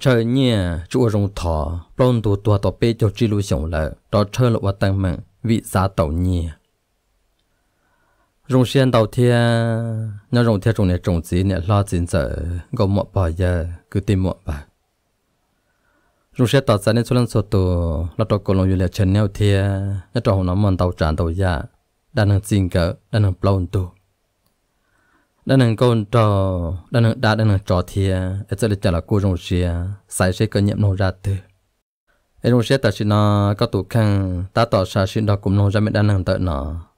trời nhẹ chúa rồng thọ bông tu tua tọ bê cho chi lu sống lợ đó chơi lộ vật tăng mạng vị giá tàu nhẹ Rồng xiên tàu thia nhớ rồng thia rong này trồng gì nè lo chín giờ gom mọ bao giờ cứ tìm mọ bà rồng xiên tàu sáng nên số lần số tu lo tàu cổ long yu lệ chân neo thia nhớ trồng nó mòn tàu tràn tàu ya đàn hàng chín cỡ đàn hàng bông tu đàn hàng con trò đàn hàng đa đàn hàng trò sẽ ở trả là cô rồng xiên sai sẽ cơ nhiệm nô ra từ. Ai rồng xiên ta xin nó có tụ khăn ta tỏ sa xin đó cũng nô ra mới đàn hàng tự nó.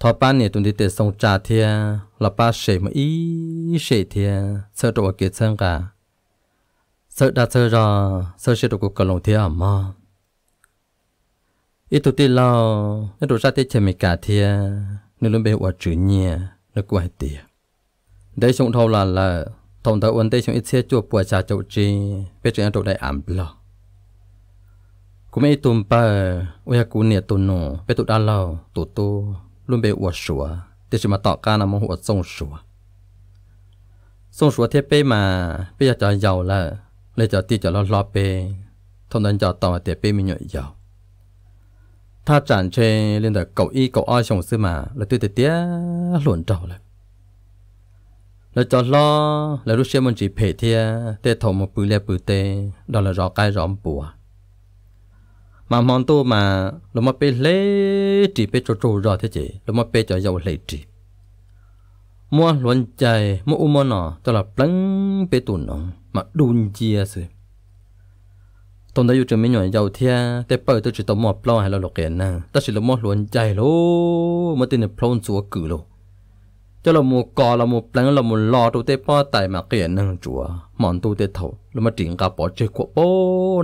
Thọ ban này tụi đi tới sông trà thì là ba sể mà ý sể thì sợ đồ kia chân cả sợ đã sợ ra sợ sẽ đồ của lòng à mà ít tụi đi lo, nó đồ ra tới chơi mấy cả thì nếu luôn bị quả chữ nhẹ nó quay tiền đây chúng thâu là là thông thấu vấn đây chúng ít xe chùa bùa trà chậu chi biết chuyện đồ đại ảm lo cũng mấy tụm ba ôi cú nè tụm nổ biết tụt đa lâu tụt tu luôn bị uất sủa. Thì chỉ mà tọt ca nằm hụt uất sông sủa. Sông sủa thế bê mà bây giờ cho giàu là lấy cho ti cho lo lo bê. Thông đến cho tao, thế bê mình nhọ giàu ta chẳng chơi lên được cậu y cậu ai xong xưa mà là tôi tự tía luồn trâu lại là cho lo là lúc xem mình chỉ phê thia để thầu một bự lẹ bự tê đó là rõ cái rõ bùa mà món tu mà lúc mà bê lê chỉ bê cho trâu rồi thế chị lúc mà bê cho dầu lê chỉ mua luận chạy mua u mua nọ cho là plăng bê tụ nọ mà đun chia sự ตอนนั้อยู่จนไม่หน่อยยาวเทียแต่เปิดตัวจิตตมอบปล่าให้เราหลอกแกนนะแต่สิเราหมดหลวนใจโลมาตินพลอนสัวกือโลจะเราโมกอเราโมแปลงเราโมรอตัวเตป้อไต่มาเกียนนั่งจัวหมอนตัวเตเถแล้วมาจิงกาปอเจกวโป้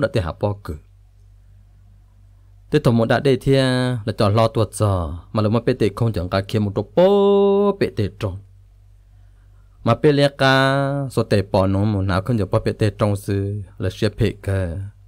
นัดเตหาปอกือเตถมดได้เทียเราจอดรอตัวจอมาเรามาเปเตคงจังกาเคียมุตโป้เปเตตรงมาเปเลียกาสเตปอหนุ่มหนาวขึ้นจากปอเปเตตรงซื้อและเชียเพกเกอ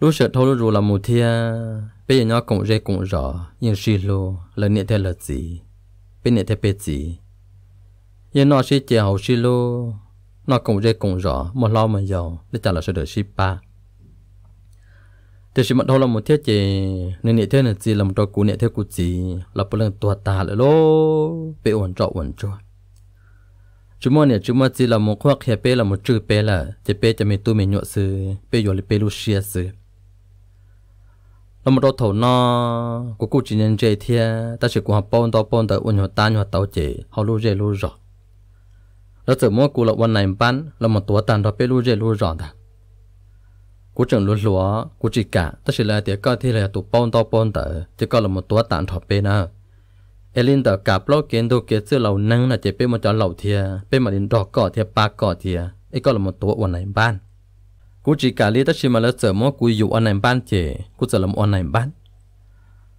lúc sợ thôi rồi là một thia bây giờ nó cũng dễ cũng rõ nhưng xí lô là nhẹ thế là gì bên nhẹ thế bên gì nhưng nó xí chè hậu xí lô nó cũng dễ cũng rõ một lo mà giàu để trả là sẽ được xí ba thì chỉ mà thôi là một thiết chế nên nhẹ thế là gì là một trò cú nhẹ thế cú gì là một lần tua ta lại lô bị ổn trọ ổn trọ chúng mà nhẹ chúng mà chỉ là một khoác hệ bê là một chữ bê là chỉ bê chỉ mình tu mình nhọ sư bê rồi là bê lu xia sư nó một đôi thầu nó của cụ chỉ nhận chơi thì ta chỉ của họ bón tao bón tới uốn họ tan họ tao chỉ họ lu chơi lu rõ nó tự mua cụ là uốn này bán là một tổ tan đó bé lu chơi lu rõ ta cụ trưởng lu lúa cụ chỉ cả, ta chỉ là tiếc cái thì là tụ bón to bón tới chỉ có là một tổ tan thọ bé nữa Elin tờ cả blog kiến đồ kiến sư lầu năng là chỉ bé một chó lầu thìa bé mà đến đỏ cỏ thìa ba cỏ thìa ấy có là một tổ uốn này bán cú chỉ cả lý tất nhiên mà là sợ mua cú dụ online ban chỉ cú sợ làm online ban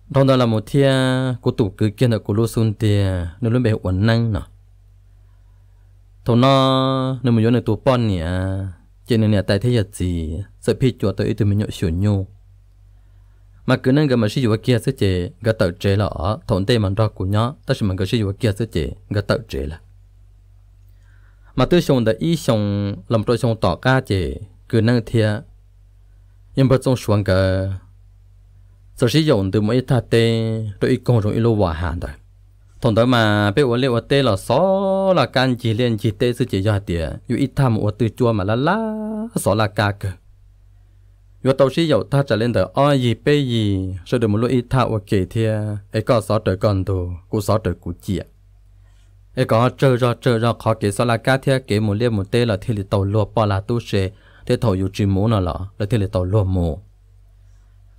đồng đó là một thìa cú tụ cứ kia được cú lô sun thìa nếu luôn bị ổn năng nọ. Thầu nó nếu mà vô này tụ bón nhỉ chỉ nên là tại thế giờ gì, sợ phi chuột tới từ mình nhọ sửa nhu mà cứ nên cái mà sử dụng kia sẽ chế cái tự chế là ở thôn tây mình ra của nhá tất nhiên mình cái sử dụng kia sẽ chế cái tự chế là mà tôi xong đã ý xong làm tôi xong tỏ ca chế cứ năng thia. Nhưng mà trong xuống cả giờ sử dụng từ mỗi thà tê rồi ít công rồi ít lô hòa hàn rồi thằng đó mà biết uống liệu tê là xó là can chỉ liên chỉ tê sự chỉ do tiền yêu ít tham uống từ chua mà là lá xó là ca cơ dù tàu sử dụng ta trở lên từ o gì bê gì rồi được một lúc ít thao kể thia ấy có xó trời con đồ cú xó trời cú chia ấy có chơi ra chơi ra khó kể xó là ca thia, kể một liệu một tê là thiệt là tàu lúa bỏ là tu sệ thế thầu dù chi mũ nào lọ, là thế là tàu lùa mù.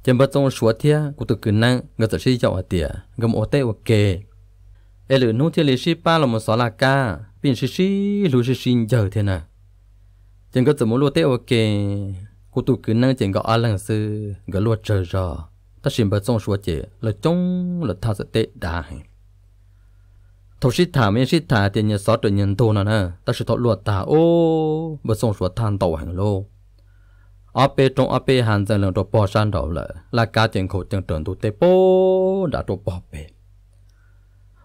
Chân bắt tông số thia của tự cứ năng người ta xây dạo ở tiề gồm ô tê ô kê ai lử nô thế là xí ba là một sáu là ca biển xí xí lù xí xí giờ thế nè chân có tự muốn lùa tê ô kê của tự cứ năng chẳng có ai lần sư gỡ lùa chờ rồi ta xin bắt tông số chế là trông là tha sẽ tệ đại thầu sĩ thả mấy sĩ thả tiền nhà sáu được nhân thô nè. Ta sẽ thọ luật ta ô bờ sông số than tàu hàng lô. Áp bên trong áp bên hàng dân lượng đồ bỏ san đầu là là cá tiền khẩu tiền tưởng tu tế bố đã đồ bỏ bể.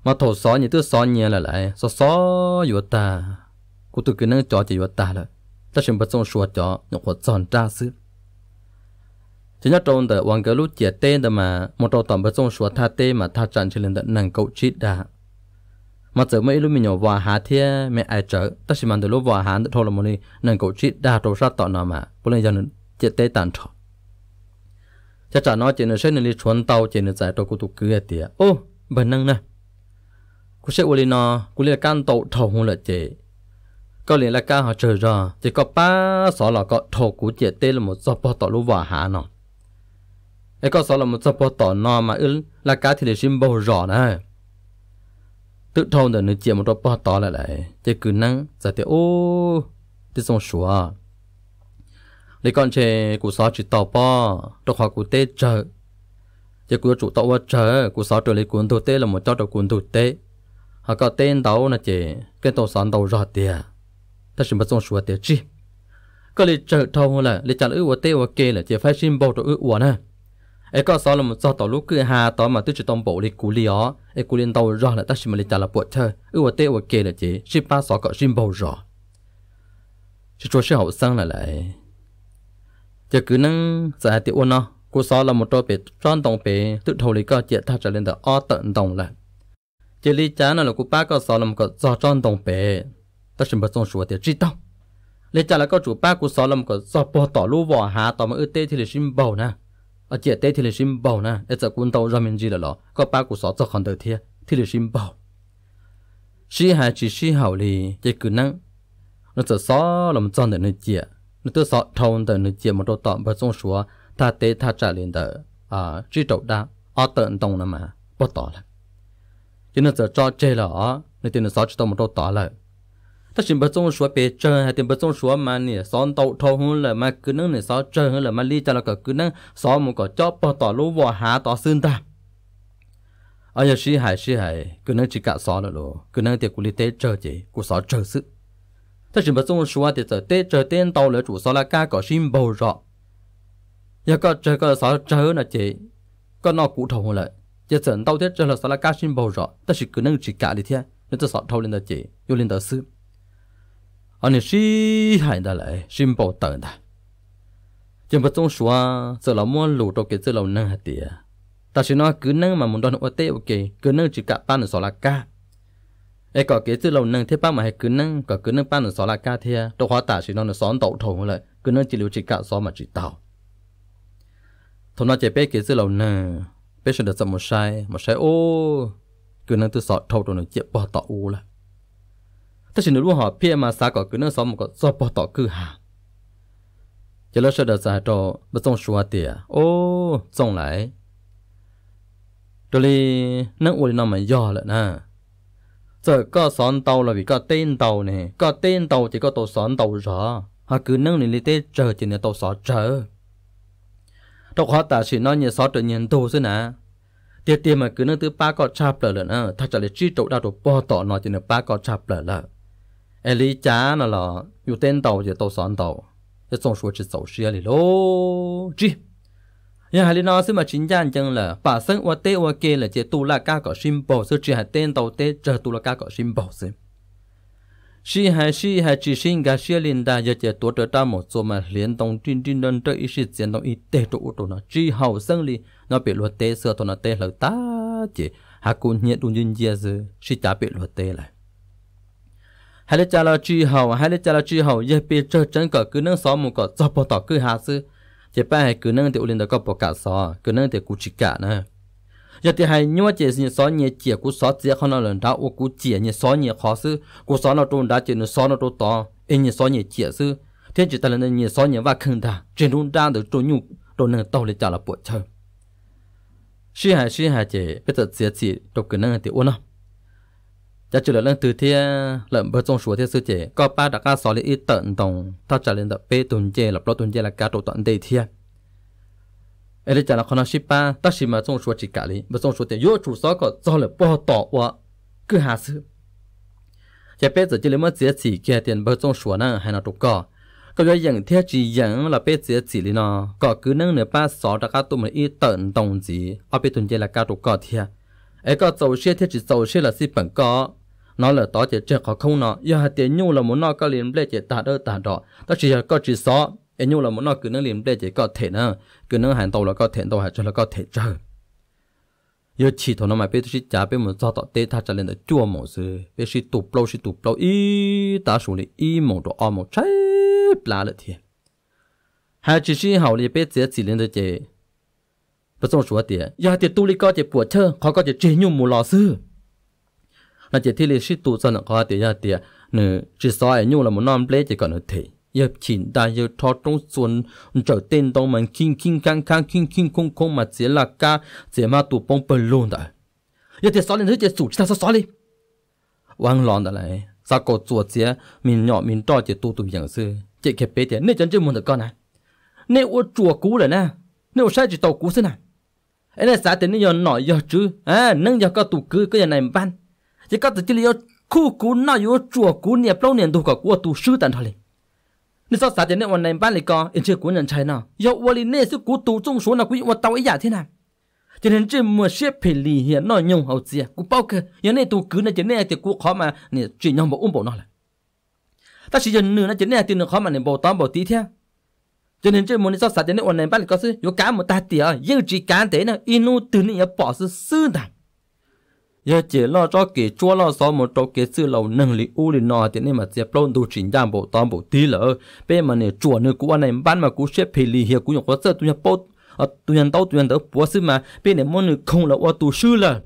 Mà thầu xó như thứ xó nhẹ là lại. Xó xó yếu ta. Cụ tự cái năng cho chỉ yếu ta là ta xin bật sông số cho nhục hoạt tròn tra sư chỉ nhớ trong đời hoàng cơ lúc chia tên mà. Một đầu tổng bật sông số tha tê mà tha trận trên lên tận năng cậu chít đã mà giờ mấy lúc mình nhỏ vào hà thiên mẹ ai chở, ta chỉ mang từ lúc vào hạ thôi là một đi nên cậu chỉ đã đầu sát tọt nào mà. Bố lên giờ nên chết tên tàn trọ. Chắc chắn nó chỉ nên sẽ nên đi chuẩn tàu chỉ nên giải tàu của tụ cứ tiệt ô bản năng nè. Cú sẽ uli nó cú liền can tàu thầu hôn là chị có liền là ca họ chờ ra chỉ có ba số là có thầu cú chết tê là một số bao tọt lúc vào hà nó. Ấy có số là một số bao tọt nó mà ư là cá thì để xin bầu rõ này tự thầu được nữa chế một đôi bao to lại lại. Chỉ cứ năng giờ thì ô thì xong sủa à? lấy con chế cụ số chỉ tàu bao đồ hoa cụ tê chờ chỉ cú chủ tàu chờ cụ số trở lấy cuốn đồ tê là một cho đồ cuốn đồ tê. Họ có tên tàu là chỉ cái tàu sản tàu rõ tiề ta chỉ mất xong sủa tiề chi. Có lý chờ thâu là lý trả của tê ở kê là chỉ phải xin bảo đồ ước của nè ai có sao làm một sao tàu lúc cứ hà tàu mà tôi chỉ tông bộ đi cú lý ó ấy cú liên tàu rõ là ta chỉ mà lý trả là bộ chơi ư tê ở kê là chỉ xin ba sao có xin bầu rõ. Chỉ cho sự hậu sang là lại. Giờ cứ năng giải tiêu nó cú sao là một trò bể, tròn đồng bể, tự thầu lý có chuyện ta trở lên được o tận đồng lại. Chỉ lý trả nó là của ba có sáu làm có do tròn đồng bể. Ta xin bắt trong số tiền chỉ tông. Lý trả là có chủ ba của sáu làm có do bỏ tỏ lú vỏ hà tỏ mà ưu tê thì là xin bầu nè ở chị tế thì là xin bảo na. Để cho quân tàu ra mình gì là lo có ba cụ sáu cho còn đầu thiệt thì là xin bảo sĩ hai chỉ sĩ hậu li chỉ cứ năng. Nó chỉ sáu làm tròn đời nơi chị nó tự sáu thâu đời nơi chị một đồ tỏ bắt trong số ta tế ta trả liền đời, à chỉ đầu đa. Ở tận đồng mà bỏ tỏ là cho nên giờ cho chơi là nó tiền sáu chỉ tao một đôi tỏ lại ta chỉ bắt trong số bề chơi hay tiền bắt trong số mà nè sáu tàu thâu hơn là mà cứ nâng nè sáu chơi hơn là mà li cho là cứ nâng sáu một cái cho bỏ tỏ lúa vò hạ tỏ xương ta. Ở nhà sĩ hải sĩ hải cứ nâng chỉ cả sáu là luôn cứ nâng tiền của li tế chơi chỉ, của sáu chơi sự ta chỉ bắt trong số thì giờ tế chơi tên tàu là chủ sáu là ca có sim bầu rõ giờ có chơi có sáu chơi là chỉ, có nó cụ thầu lại. Giờ dẫn tàu thế cho là sao là ca xin bầu rõ ta chỉ cứ nâng chỉ cả đi thế nên ta sợ thâu lên đó chị yêu lên đó sư anh này xí đã lại, xin bầu tận ta chỉ bắt trong xóa giờ là mua lụt đâu cái giờ là nâng hạt tiền ta chỉ nói cứ nâng mà muốn đón ô tê, ok, cứ nâng chỉ cả ba nửa sáu là ca. Ai có cái giờ là nâng thế ba mà hay cứ nâng có cứ nâng ba nửa sáu là ca thế đâu hóa ta chỉ nói là xón tàu thổ lại, cứ nâng chỉ lưu chỉ cả sáu mà chỉ tàu thôi nó chỉ biết cái giờ là nâng biết giờ được một sai một sai, ô, cứ nâng từ sọ thâu đồ nó chỉ bỏ tọ u là ta chỉ nói họ phía mà xa có cứ năng xóm một cái do bỏ tỏ cứ hà chỉ là sợ đợt xa trò bất trong xóa tiền ô trong lại rồi đi năng u nó mà do lại nè giờ có xóm tàu là vì có tên tàu này có tên tàu chỉ có tàu xóm tàu rõ họ cứ nâng lên đi tới chờ chỉ là tàu xóm chờ đọc họ ta chỉ nói nhiều xóm tự nhiên tu xưa nè tiệt tiệt mà cứ nâng từ ba có chạp lờ nữa thật trả lời chi trụ đào đồ bỏ tỏ nó chỉ là ba có chạp lờ là Eli cha nó là yêu tên tàu thì tàu sọn tàu cái xong số chỉ sầu xia li lô chi nhà hai nó xí mà chính gian chân là bà sinh qua tê qua kia là chỉ tu là ca có symbol sư chỉ hai tên tàu tê chờ tu là ca có symbol xí sĩ hay sĩ hay chỉ sinh gà sĩ liên đa giờ chỉ tổ trợ ta một số mà liên đồng trên trên đơn trợ ý sự chiến đồng ý tế trụ tụ nó chỉ hậu sinh li nó bị luật tế sửa tụ nó tế lợi ta chỉ hạ cung nhiệt đúng duyên giờ giờ sĩ trả bị luật tế lại hai là cha lo chỉ hậu hai là cha lo chỉ hậu giờ bị trợ chân cả cứ nâng xó một cái cho bỏ tỏ cứ hạ sư. Thì ba hai cứ nâng thì liên được có bỏ cả xó, cứ nâng thì cú chỉ cả nữa. Giờ thì hay nhua chỉ như xó nhẹ chỉ cú xó chỉ không nó lần đó cú chỉ như xó nhẹ khó sư. Cú xó nó trôn đã chỉ nó xó nó trôn to em như xó nhẹ chỉ sư. Thế chỉ ta lần như xó nhẹ và khẩn ta trên trôn đang được trôn nhục, trôn nâng tàu để trả là bộ chơi suy hai suy hai chỉ bây giờ chỉ chỉ độc cứ nâng thì uốn giờ chỉ lần thứ thế lần bơ trong số thế sư chế, có ba đặc ca số lý ít tận đồng. Ta trả lên tập bê tuần chế là bao tuần chế là cả tổ tận đầy thiệt. ấy là chả là con ship ba ta chỉ mà trong số chỉ cả đi mà trong số tiền vô chủ sở có cho là bao tỏ wa cứ hạ sự chỉ bây giờ chỉ lấy mất giá trị kia tiền bao trong số nữa hay là đủ có có cái dạng theo chỉ dạng là bây giờ chỉ lý nó có cứ nâng nửa ba sáu đặc cả tụi ít tận đồng gì ở bên tuần là cả đủ có thiệt ấy có dầu xe theo chỉ dầu xe là xí bản có nó là tao chỉ chơi khó không nó giờ hạt tiền nhu là muốn nó có liền bê chỉ ta đỡ ta đỡ. ta chỉ có chỉ xó. Em là muốn nó cứ nó liền bê chỉ có thể nữa cứ nó hàng tàu là có thể, tàu hàng cho là có thể chơi giờ chỉ thôi nó mà biết chỉ trả biết một do tao tê tha trả lên để chua một sự biết chỉ tụp lâu chỉ tụp lâu ý ta số này ý một đồ o một trái lá thiệt. Hai chỉ chỉ hậu liền biết chỉ lên để chỉ bất xong số tiền giờ thì tu lý có chỉ bùa thơ có chỉ chơi nhu mù lò xưa mà chỉ thi lý sĩ tụ dân khó thì ra thì nữ chỉ soi nhu là một non ple chỉ còn ở thể yếp chín ta, yếp thọ trong xuân, trở tên đông mình kinh kinh căng căng kinh kinh không không mà chỉ là ca chỉ mà tụ bông bờ luôn đó yếp thì soi lên thứ chỉ sụt ta soi đi. Vang lòn đó này sao cổ chuột chỉ mình nhỏ, mình to chỉ tụ tụ dạng sư. Chỉ kẹp bế thế nên chân chưa muốn được con này nên ô chùa cũ rồi nè. Nên ô sai chỉ tàu cũ thế anh ấy là xã tính nó giờ nổi chứ. À nâng giờ có tụ cứ cái giờ này ban chỉ có từ chỉ liệu khu cú na yếu chùa cú niệm lâu niệm đủ cả cú tu sư tận thôi nên sao sáng tình này này ban lại có in chưa cú nhận trái nào yếu vô liền nè sư cú tu trung số nào quý vô tao ấy giả thế nào cho nên chỉ mua xếp phê lì hiện nó nhung hậu gì cú bao cơ yếu này tu cứ này chỉ này thì cú khó mà nè chỉ nhung bộ ung bộ nó là ta chỉ giờ nửa nó chỉ này thì nó khó mà nè bộ tóm bộ tí theo cho nên chơi muốn sao sáng sát đến ổn ban bắt có sư yếu cả một ta tiệt yêu chỉ cả thế này inu từ này bỏ sư sư đẳng giờ chỉ lo cho kỹ chua lo so một chỗ kỹ sư lầu nâng lý u lý nọ thì nên mà dẹp lôn đủ trình giang bộ tóm bộ tí lỡ bây mà nè chùa nè cũ anh em bán mà cũ xếp phì lì hiệu cũ nhọc quá sợ tụi nhập bốt ở tụi nhập tao tụi nhập tao búa sư mà bây nè môn nè không là qua tù sư là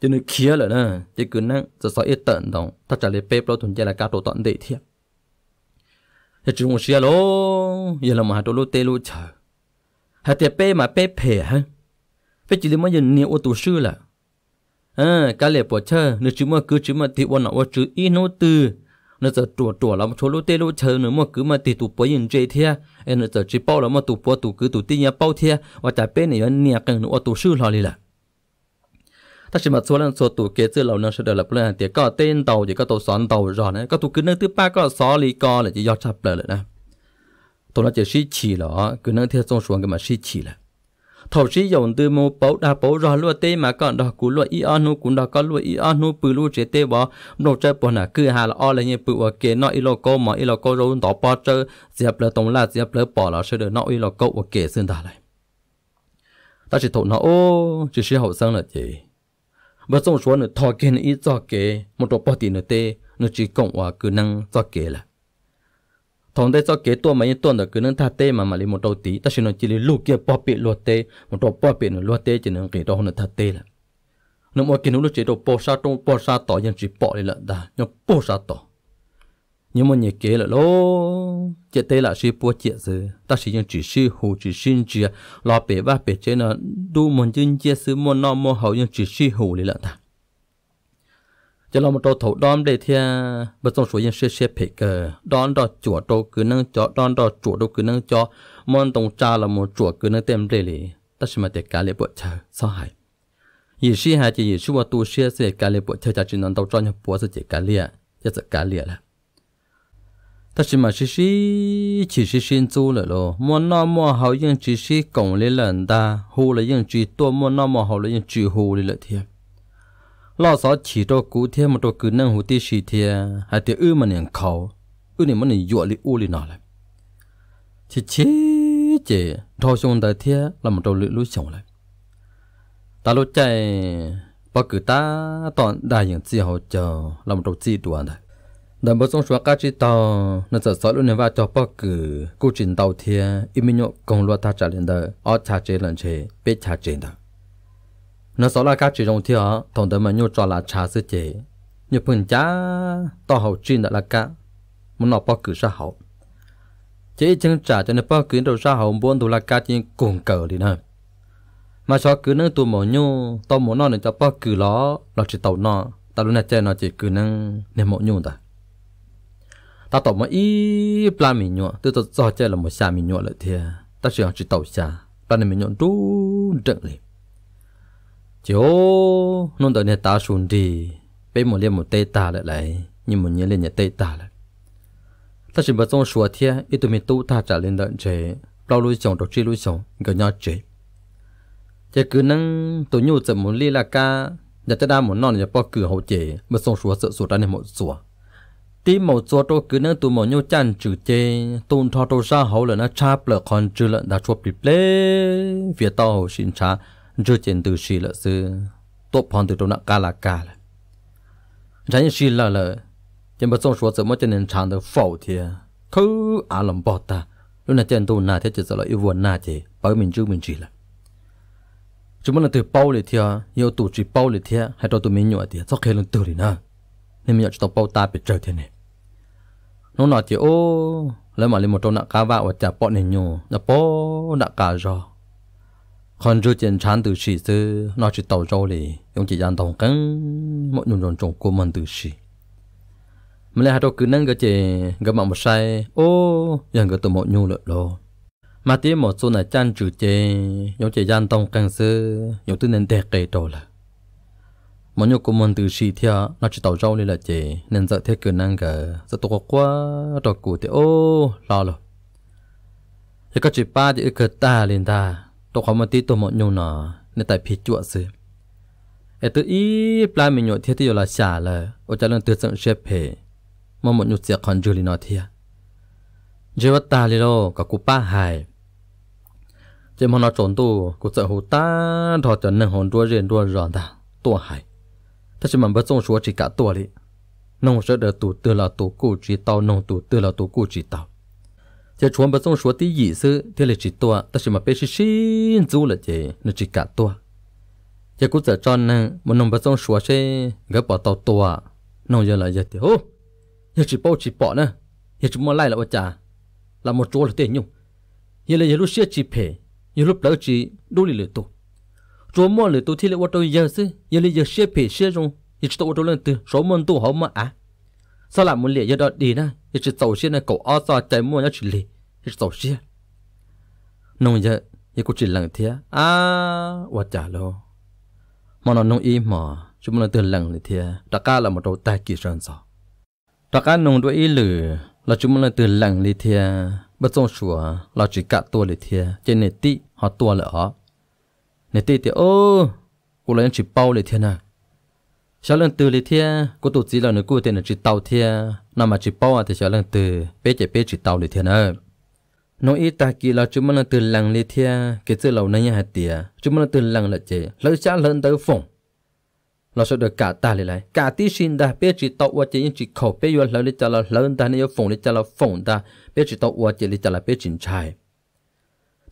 thì nè kia là nè thì cứ năng giờ sợ ít tận đồng ta trả lời bếp lo tụi nhập là cả tổ tận đệ thiệt thì chúng xia lô giờ là mà tổ lô tê lô chờ hạt tiệp bê mà bê phê hả bây chỉ là mấy giờ nè ô tù sư là à cá lệ bỏ chơi nếu chúng mà cứ chúng mà thì bọn nó chữ ít nô tư. Nó giờ chùa chùa lắm chỗ lô tê lô chờ nữa mà cứ mà thì tụ bỏ nhận chơi thia. Em nó giờ chỉ bao là mà tụ bỏ tụ cứ tụ tin nhà bao thia. Và trả bên này nhà cần ô tụ sư lo đi là ta chỉ mà số lần số tụ kế chữ lâu nó sẽ được lập lên. Thì có tên tàu thì có tàu xoắn tàu rồi này. Có tụ cứ nơi thứ ba có xó lì co là chỉ do chập lại nè. Tụ nó chỉ xí chỉ là cứ nơi theo trong xuống cái mà xí chỉ là thầu sĩ dòng từ mô bầu đa bầu rồi lúa tê mà còn đó cú lúa y ăn nu cũng đó có lúa y ăn nu bự lúa chế tê bỏ nô chơi bỏ nà cứ hà là o là như bự ở kế nó y lo mà y lo câu rồi đó bỏ chơi dẹp lỡ tổng là dẹp lỡ bỏ là sẽ được nó y lo câu và xin xuyên ta lại ta chỉ thầu nó, ô, chỉ sĩ hậu sang là gì và trong số nữa thọ kiến ý cho kế một độ bao tiền nữa tê. Nó chỉ cộng hòa cứ năng cho kế là thằng đấy cho kế tua mấy tuần được cứ năng tha tê mà mà lấy một đầu tí ta xin nó chỉ lấy lục kia bỏ bị luật tê một đầu bỏ bị nó luật tê chỉ năng cái đó nó tha tê là nó mọi kiến nó chỉ độ bỏ sa trong bỏ sa tỏ nhân chỉ bỏ đi là đã nó bỏ sa tỏ nhưng mà nhớ kế là lô chỉ tê là sĩ bỏ chỉ rồi ta chỉ nhân chỉ sĩ hồ chỉ sinh chỉ lo bể ba bể chế nó đủ một chân chia sư môn nó môn hậu nhân chỉ sĩ hồ đi là ta giờ là một đồ thủ đón để thì bất trong số yên xe xe đón đó chùa đồ cứ nâng cho đón đó chùa đồ cứ nâng cho món đồng cha là một chùa cứ nâng tem để lì. Ta xem mà để cả lễ bộ chờ sao hại chỉ yì sĩ tu xe sẽ cả lễ bộ chờ cha chỉ nón đầu cho nhau búa sẽ chỉ cả lễ chỉ sẽ cả lễ là. Ta xem mà sĩ chỉ sĩ xin chú là lo món nó mò hậu chỉ sĩ cộng lên lần ta hù là yên chỉ tua món nó mò hậu là yên chỉ hù lên lợi lo sợ chỉ cho cú thiệt mà cho cứ năng hù tí xì thiệt hay thiệt ư mà niệm khẩu ư niệm mà niệm dọa li u li nào lại chỉ chỉ chỉ thao xong đời thiệt là một đầu lưỡi lưỡi xong lại ta lúc chạy bao cứ ta toàn đại những gì hậu chờ là một đầu chi đùa này đầm bớt xong xóa cá chỉ tàu nó sợ sợ luôn nên vào cho bao cử cô trình tàu thia im nhọ công loa ta trả lên đời ở trả chế lần chế biết trả chế đó nó sợ là các chị trong họ thằng đó mà nhau cho là cha sư chị. Như phần giá to hậu chuyện đã là cả muốn nó bao cử ra hậu. Chỉ chân trả cho nên bao cử đầu ra hậu buôn đồ là cả chỉ cùng cờ đi nè mà cho cứ nâng tụ mỏ nhô tàu mỏ nó để cho bao cử nó nó chỉ tàu nó ta luôn là chơi nó chỉ cứ nâng nên mỏ nhô ta. Ta tỏ mà ý pla mình nhọ tôi từ cho chơi là một xa mình nhọ lại thì ta chỉ chỉ tàu xa ta nên mình nhọn đủ trận liền chỗ nôn đợi nhà ta xuống đi. Bây một liên một tê ta lại lại nhưng một nhớ lên nhà tê ta lại. Ta chỉ bắt trong sủa thia ít tụi mình tu ta trả lên đợi chế bao lui chồng đầu chi lui chồng, gần nhau chế chỉ cứ năng tụi nhu chậm muốn li là ca, nhà ta đa muốn non nhà bao cửa hậu chế mà xong sủa sợ sủa ra nên một sủa. Tí một chỗ tôi cứ năng tụi một nhu chăn chữ chế tôn thọ tôi ra hậu là nó chắp lợ còn chữ lợn đã chụp bịp lê. Phía tao hậu xin cha rồi chuyện từ xì lợ sư tốt phong từ trong nặng ca là ca là chẳng xì lợ lợ chỉ mà xong số giờ mới cho nên chẳng được phẫu thì khứ à làm bỏ ta, lúc này trên tu nà thế chỉ sợ là yêu buồn nà chỉ bởi mình chưa mình chỉ là chúng mình là từ bao lì thì yêu tụ chỉ bao lì thì hay đâu tụi mình nhọ thì sao khi lần từ đi nà. Nên mình chỉ bao ta bị trở thế này nó nói chỉ ô lấy mà lên một trong nặng cá vạ và chả bỏ nên nhọ nó bỏ nặng cá rồi còn chưa chiến chán từ sĩ sư nó chỉ tàu rau lì dùng chỉ dàn đồng cân mọi nhung nhung trồng của mình từ sĩ mình lại hát đầu cứ nâng cái chị gặp mà một sai ô dần cái tụ một nhung lợi đồ mà tiếc một số này chăn chữ chị dùng chỉ dàn đồng cân sư dùng tư nên đẹp cây đồ là mọi nhung của mình từ sĩ theo nó chỉ tàu rau lì là chị nên giờ thế cứ nâng cái giờ tụ quá đồ cụ thì ô lo. Rồi cái chị ba thì cứ ta lên ta ตัวเขามาตีตัวหมดยูนอในแต่ผิดจวดสิเอตัวอีปลายมีหยดเทียที่อยู่ละชาเลยว่าจะเรื่องตื่นสังเชฟเพมาหมดยูเสียคอนจูลีนอเทียเจวัตตาลิโลกับกูป้าหายเจมันอจนตู้กูจะหูตาถอดจนหนึ่งหอนตัวเรียนตัวร้อนตาตัวหายถ้าจะมันเบิ่งส่งชัวจิกะตัวลิน้องเสด็จตู่เตือนเราตู่กูจีเตาน้องตู่เตือนเราตู่กูจีเตา giờ chuẩn bắt trong số tí gì sư thế là chỉ tua ta chỉ mà bé xin chú là chỉ nó chỉ cả tua giờ cũng giờ cho nên một nông bắt trong số sẽ gấp bỏ tàu tua nông giờ là giờ thì ô giờ chỉ bao chỉ bỏ nữa giờ chúng mà lại là cha là một chỗ là tiền nhung giờ là giờ lúc xưa chỉ phê giờ lúc đó chỉ đủ lì lì tu chỗ mua lì tu thì là tôi giờ sư giờ là giờ xưa phê xưa rồi giờ chỉ tôi lên từ số môn tu hậu mà à sao làm một lì giờ đó đi na, giờ chỉ tàu xưa này cậu ở sao chạy mua nó chỉ lì hết tổ xia nông giờ giờ cũng chỉ lần thế à và trả lo mà nó nông y mà chúng nó từ lần thế tất cả là một đầu tài kỳ sơn sao tất cả nông đôi y lử là chúng nó từ lần li thế bất trong sủa là chỉ cả tua li thế trên nền tị họ tua lỡ họ nền tị thì ô cô lấy chỉ bao li thế nè sau lần từ li thế cô tụt chỉ là nữa cô tiền là chỉ tàu thế nằm mà chỉ bao thì sau lần từ bé chỉ bé chỉ tàu li thế nè nói ít ta kỳ là chúng mình từ lăng li thia, cái chữ lâu này hạt tiệt chúng mình từ lăng là chế lỡ cha lớn tới phòng nó sẽ được cả ta lại lại. Cả tí xin ta, biết chỉ tàu qua chỉ chỉ khẩu biết yêu lỡ đi cho là lớn ta nếu phòng đi cho là phòng ta. Biết chỉ tàu qua chỉ đi cho là biết chính trai.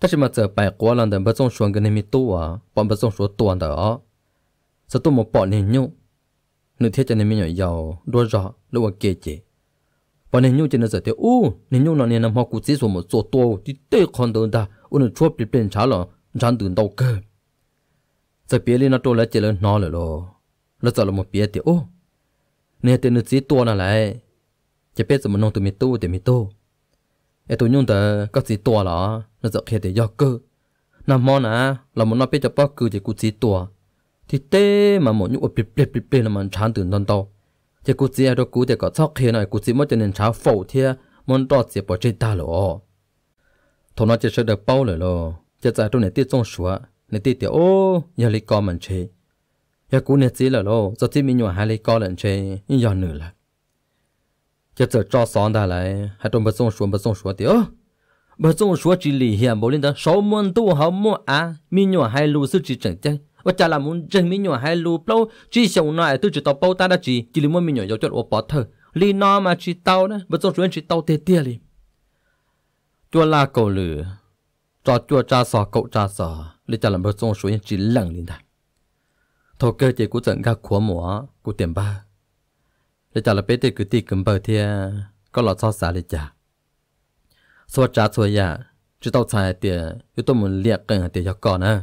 Ta chỉ mà giờ bài quá lần đừng bắt trong xuống cái này mi tu à. Bọn bắt trong số tuần đó. Sẽ tu một bọn hình nhung. Nửa thiết cho nên mi nhỏ giàu, đua rõ lúc kia chị và nên nhau trên là thế ô nên nhau là nên làm họ cụ chỉ số một số to thì tệ con đâu ta ôn chua bị bên trả lo chẳng tưởng đâu cơ giờ bé lên nó to là chỉ là nó là lo nó giờ là một bé thì ô nên tên nó chỉ to là lại chỉ biết giờ mình nông tụi mình tu thì mình tu ai tôi nhung ta các chỉ to là nó giờ khi thì do cơ nằm mò nà là một nó biết cho bao cứ chỉ cụ chỉ to thì té mà một nhung bị bị bị bị là mình chẳng tưởng đâu chỉ cụ chỉ ở cụ để có chọc khi này cụ chỉ mới cho nên cháu phổ thiê muốn đọt chỉ bỏ chết ta lo thôi nó chỉ sợ được bao rồi lo chỉ tại tôi này tiết trong sủa, này tiết tiểu, ô, giờ lấy con mình chơi giờ cụ này chỉ là lo giờ chỉ mình nhỏ hai lấy con lần chơi nhưng giờ nữa là. Chỉ giờ cho sáng ta lại hai tôi bắt trong sủa bắt trong sủa tiểu. Bắt trong sủa chỉ lì hiện bố lên đó sáu môn tu hậu mua à mình nhỏ hai lù sư chỉ chẳng chân và chả là muốn chân mi nhỏ hay lù lâu chỉ sống nói tôi chỉ tao bao ta đã chỉ chỉ muốn mi nhỏ giáo cho ô bỏ thở li nó mà chỉ tao đó và trong chuyện chỉ tao tê tê liền chuột la cầu lửa cho chuột cha sò, cậu cha sò. Li chả làm bao xong chuyện chỉ lặng liền đã thô cơ chỉ của trận gác của mỏ của tiền ba. Li chả là bé tê cứ tê cầm bờ thia, có lọ cho xả li chả. Xua cha xua ya chỉ tao xài tiền yếu tôi muốn liệt cần tiền cho con à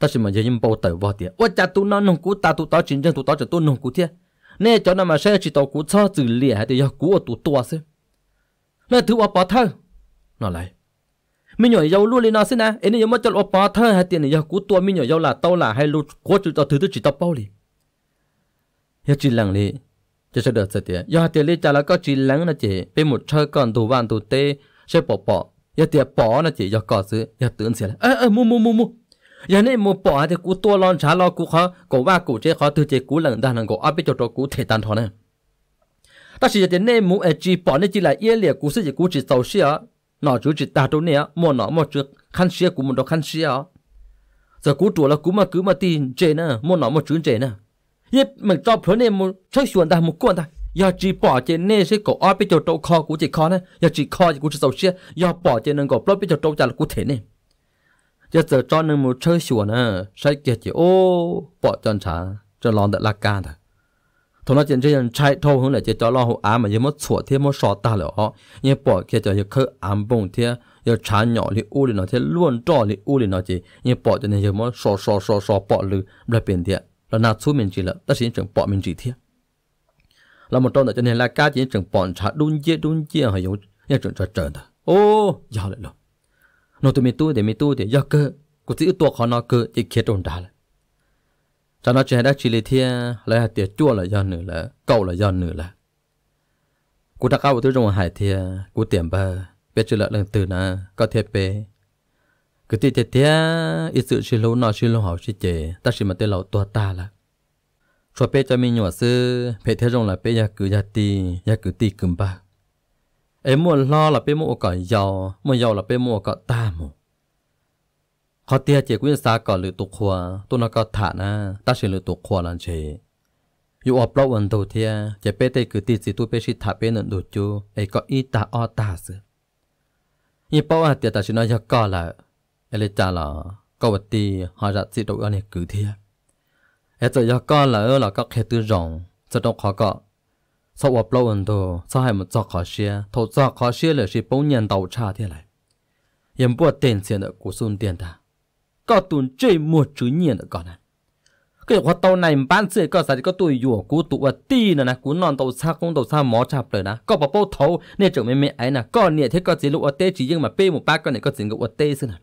ta chỉ mà giờ những bao tử vào tiền ôi cha tu nó nông cú ta tu tao chính chân tu tao chỉ tu nông cú thiệt nè cho nó mà sẽ chỉ tao cú cho từ lìa hay thì giờ cú ở tu tua xem. Nè thứ ở bỏ thơ. Nó lại. Mình nhỏ dâu luôn lên nó xin nè. Em này mà cho ở bỏ thơ hay tiền này giờ cú tua mình nhỏ dâu là tao là hay luôn cố chịu tao thứ thứ chỉ tao bao liền, ya chỉ lăng li cho sẽ được sự tiền ya tiền li trả là có chỉ lăng là chỉ. Bên một chơi còn tu vạn tu tê. Sẽ bỏ bỏ. Giờ tiền bỏ là chỉ ya có sự giờ tưởng sẽ là ơ ơ mu mu mu mu ya này mu bỏ thì cú tua lon trả lo cú khó. Cổ ba cú chế khó từ chế cú lăng đàn cú áp bên cho cú thể tan thọ nè ta chỉ tiền này mu ở chỉ bỏ này chỉ là yên liệt cú sẽ chỉ cú chỉ tàu xe nó chú chỉ ta đâu nè mua nó mua trước, khăn xe cú muốn đó khăn xe giờ cú chuột là cú mà cứ mà tin chế nè mua nó mua chữ chế nè. Ye mình cho phở này một chơi xuân ta, một quan ta. Ya chỉ bỏ chế nè sẽ có ai biết cho cú kho cú chỉ kho nè. Ya chỉ thì cú chỉ tàu xe ya bỏ chế nên có biết cho cú chả là cú thể nè giờ giờ cho nên một chơi xuân nè sai kia chỉ ô, bỏ chân trả cho lon đã là ca thôi thằng nó chuyện chuyện chạy thâu hướng lại chỉ cho lo hộ ám mà giờ mất sủa thêm mất sọt ta lỡ. Họ nhưng bỏ kia cho giờ khơi ám bông thế, giờ trả nhỏ thì u thì nó thế, luôn cho thì u thì nó chỉ nhưng bỏ cho nên giờ mất sọ sọ sọ sọ, bỏ lư là biển thế là nát xuống mình chỉ là ta chỉ chẳng bỏ mình chỉ thế. Là một trong đó cho nên là cá chỉ chẳng bỏ trả đun chia đun chia hay giống như chẳng cho trời thôi ô giờ lại rồi nó tụi mình tu để mình tu để do cơ. Cũng chỉ tuột họ nó cơ chỉ khiến ổn đã là cho nó chuyện đã chỉ lấy thiên lấy hạt tiền chua là do nữa là cầu là do nữa là. Cú đã cao tôi trong hải thì cú tiệm bờ, biết chưa lợi lần từ nè có thể bê. Cứ tiệt tiệt tiệt ít sự chỉ lâu nọ chỉ lâu hảo chỉ chế ta chỉ mà tên lão tua ta là. Cho bé cho mình nhỏ sư bé thế trong là bé ya cứ ya ti ya cứ ti cứng ba em muốn lo là bé mua cả giàu mua giàu là bé mua cả ta mua họ tia chỉ quyên xa có lựa tục khoa tôi nó có thả na ta sẽ lựa tục khoa là chế dù ở bao vấn đầu thia chỉ bé tây cứ tít gì tôi bé sĩ thả bé nợ đồ chú ấy có ít ta o ta sự nhưng bao à tia ta sẽ nói cho có là ấy trả là có vật ti họ ra chỉ đâu anh cứ thia ấy giờ cho có là là có khe tư rộng cho đâu khó có sau ập lâu ấn độ sau hai một giọt khó xe thầu giọt khó xe là chỉ bốn nhân đầu cha thế này. Em bữa tiền tiền ở của xuân tiền ta. Có tuần chơi mua chữ nhiên ở còn này. Cái hoạt tàu này bán xe có sao có tuổi dùa cú tụ và ti nữa nè, cú non tàu xa cũng tàu xa mỏ chạp rồi nè. Có bảo bao thầu nên trưởng mẹ mẹ ấy nè, có nè thế có gì lụa tê chỉ riêng mà p một ba con này có gì lụa tê xưa nè.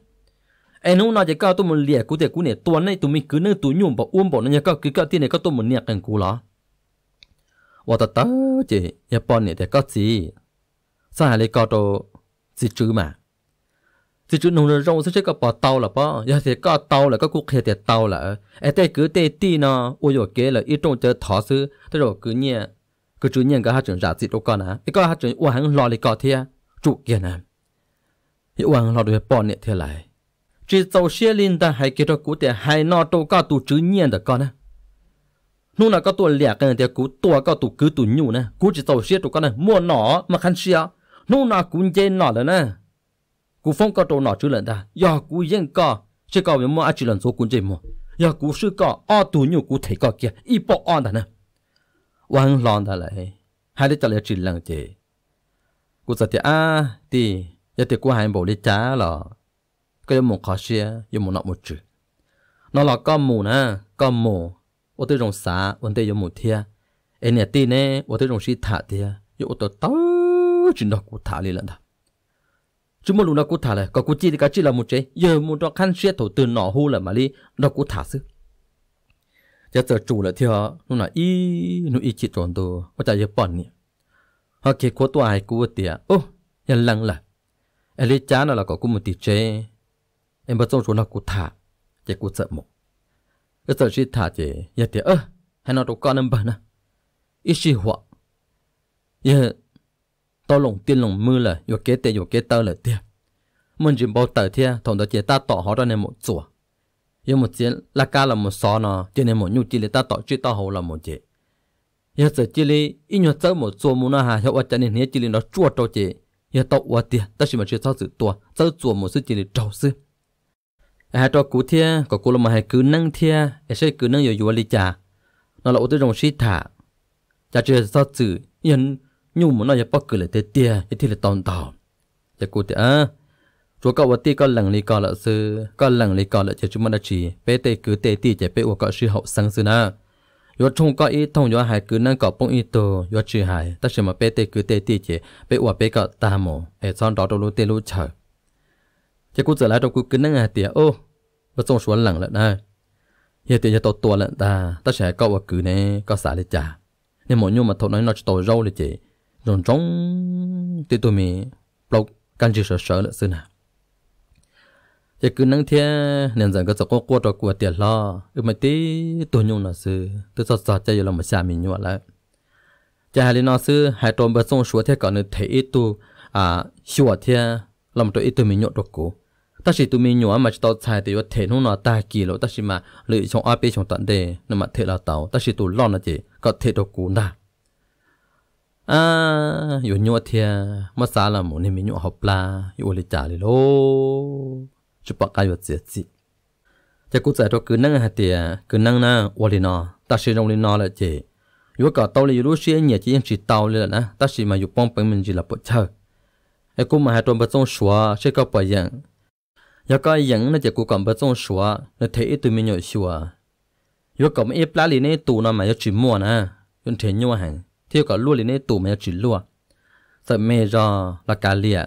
Em lúc nào chỉ có tôi một lìa cú để cú nè tuần này tụi mình cứ nơi tụi bảo uông bảo nó nhớ cứ có tiền này có tôi một nè cần cú đó 我的刀姐一般年的个字，上海的高度自主嘛。 Thì chú nông rong sẽ có bỏ tàu là bỏ giờ thì có tàu là có cuộc hệ thì tàu là ở đây cứ đây đi nó ôi rồi kế là ít trong chờ thọ sư thế rồi cứ nhẹ cứ chú nhẹ cái hai trường giả gì đâu con à cái có hai trường uổng hàng lo thì có thế chủ kia nè thì uổng lo được bỏ nhẹ thế lại chỉ dầu xe linh ta hay cái đó cú thì hay nó đâu có tụ chú nhẹ được con à nung là có tuổi lẻ cái này cú tuổi có tụ cứ tụ nhu nè cú chỉ dầu xe tụ con này mua nó mà khăn xe nung là cú dây nó rồi nè cú phong có đồ nọ chứ lần ta ya cú yên có chỉ có việc mua ăn chỉ lần số cuốn gì mua. Ya cú sư có ở tủ nhiều cú thấy có kia. Ít bỏ ăn đó nè quan lon đó lại hai đứa trả lời chỉ lần chứ cú sợ thì à thì ya thì cú hai bộ đi trả là cái một khó xe dùng một nọ một chữ nó là con mù nè con mù ô một thia em tôi tôi đó cú thả đó lại có cũng chỉ thì cái chỉ là một chế giờ một đó khăn xe thổ từ nọ hu là mà đi nó cũng thả sức giờ giờ chủ là theo nó là y nó y chỉ tròn đồ có tại giờ nhỉ họ kể của tôi ai cũng tiệt ô nhận lăng là em lấy chán là có cũng một tí chế em bắt đầu chỗ nó cũng thả chỉ cũng sợ một cái giờ chỉ thả chỉ giờ thì ơ hay nó đâu con em bận à ít gì hoặc giờ tao lồng tiên lồng mưa là yo kế tê yo kế tơ là tiệt mình chỉ bảo tờ thia thằng đó chỉ ta tỏ họ ra nên một chùa. Yo một chuyện là cả là một xó nó cho nên một nhu chỉ là ta tỏ chỉ ta hậu là một chế, yo giờ chỉ là ít nhiều tới một chùa muốn ha hiệu quả cho nên hết chỉ là nó chua đâu chị yo tao qua tiếc, ta chỉ mà chỉ sao tự tua. Tới chùa một sự chỉ là trâu sư à cho cú thia, có cú là mà hay cứ nâng thia à sẽ cứ nâng yo lý trả. Cha nó là ô tô rồng sĩ thả. Cha chưa sao tự yên mà muốn nói bắt cứ lại tê tia, thì là tòn tòn. Giờ cụ thì à rồi cậu vật ti có lần lý có là sư, có lần lý có là chỉ chúng mình chỉ. Bé tê cứ tê ti chỉ bé của cậu sư hậu sang sư na. Yo chung có ý thông yo hai cứ năng có bông ý tổ yo chữ hai. Ta chỉ mà bé tê cứ tê ti chỉ bé của bé cậu ta mồ ở son đó đâu luôn tê luôn chờ chỉ cú trở lại trong cú kinh năng à tiệt ô và trong xuống lặng lận này hiện tiệt cho tàu tua lận ta ta sẽ có và cứ này có xả để trả nên mọi nhung mà thầu nói nó cho tàu râu là chị rồi trong thì tôi mình lâu căn chỉ sợ sợ lận xưa nào chỉ cứ năng thiên nên rằng cái chỗ có qua của tiền lo ừ mà tí tôi nhung là sư tôi sợ sợ chơi là mà xa mình nhua lại chỉ hai nó sư hai tuần bữa xong xuống thế còn nữa thấy ít tu à xua thiên làm tôi ít tôi mình nhua được cố ta chỉ tụi mình nhua mà chỉ tao xài thì có thể nó nó ta kỳ lỗ ta chỉ mà lựa chọn áp trong tận đề nên mà thể là tao ta chỉ tụi lo là gì có thể được cố na. À yêu nhua thiên mà sao là muốn nên mình nhua học la yêu lấy trả đi lô chụp bác cái vật gì gì chỉ cũng giải cho cứ năng hạt tiền cứ năng na ô đi nó ta chỉ dụng đi nó là gì nếu có tàu li lúc xưa nhẹ chỉ chỉ tàu li là nè ta sử mà dùng bông bông mình chỉ là bớt chờ ai cũng mà hai tuần bớt trong xóa sẽ có bao nhiêu nếu có những nó chỉ cũng còn bớt trong xóa nó thấy tụi mình nhồi xóa nếu có mấy plá li này tụ nó mà chỉ mua nè用钱用hàng thiếu có lúa li này tụ mà chỉ lúa sợ mẹ ra là cả liệt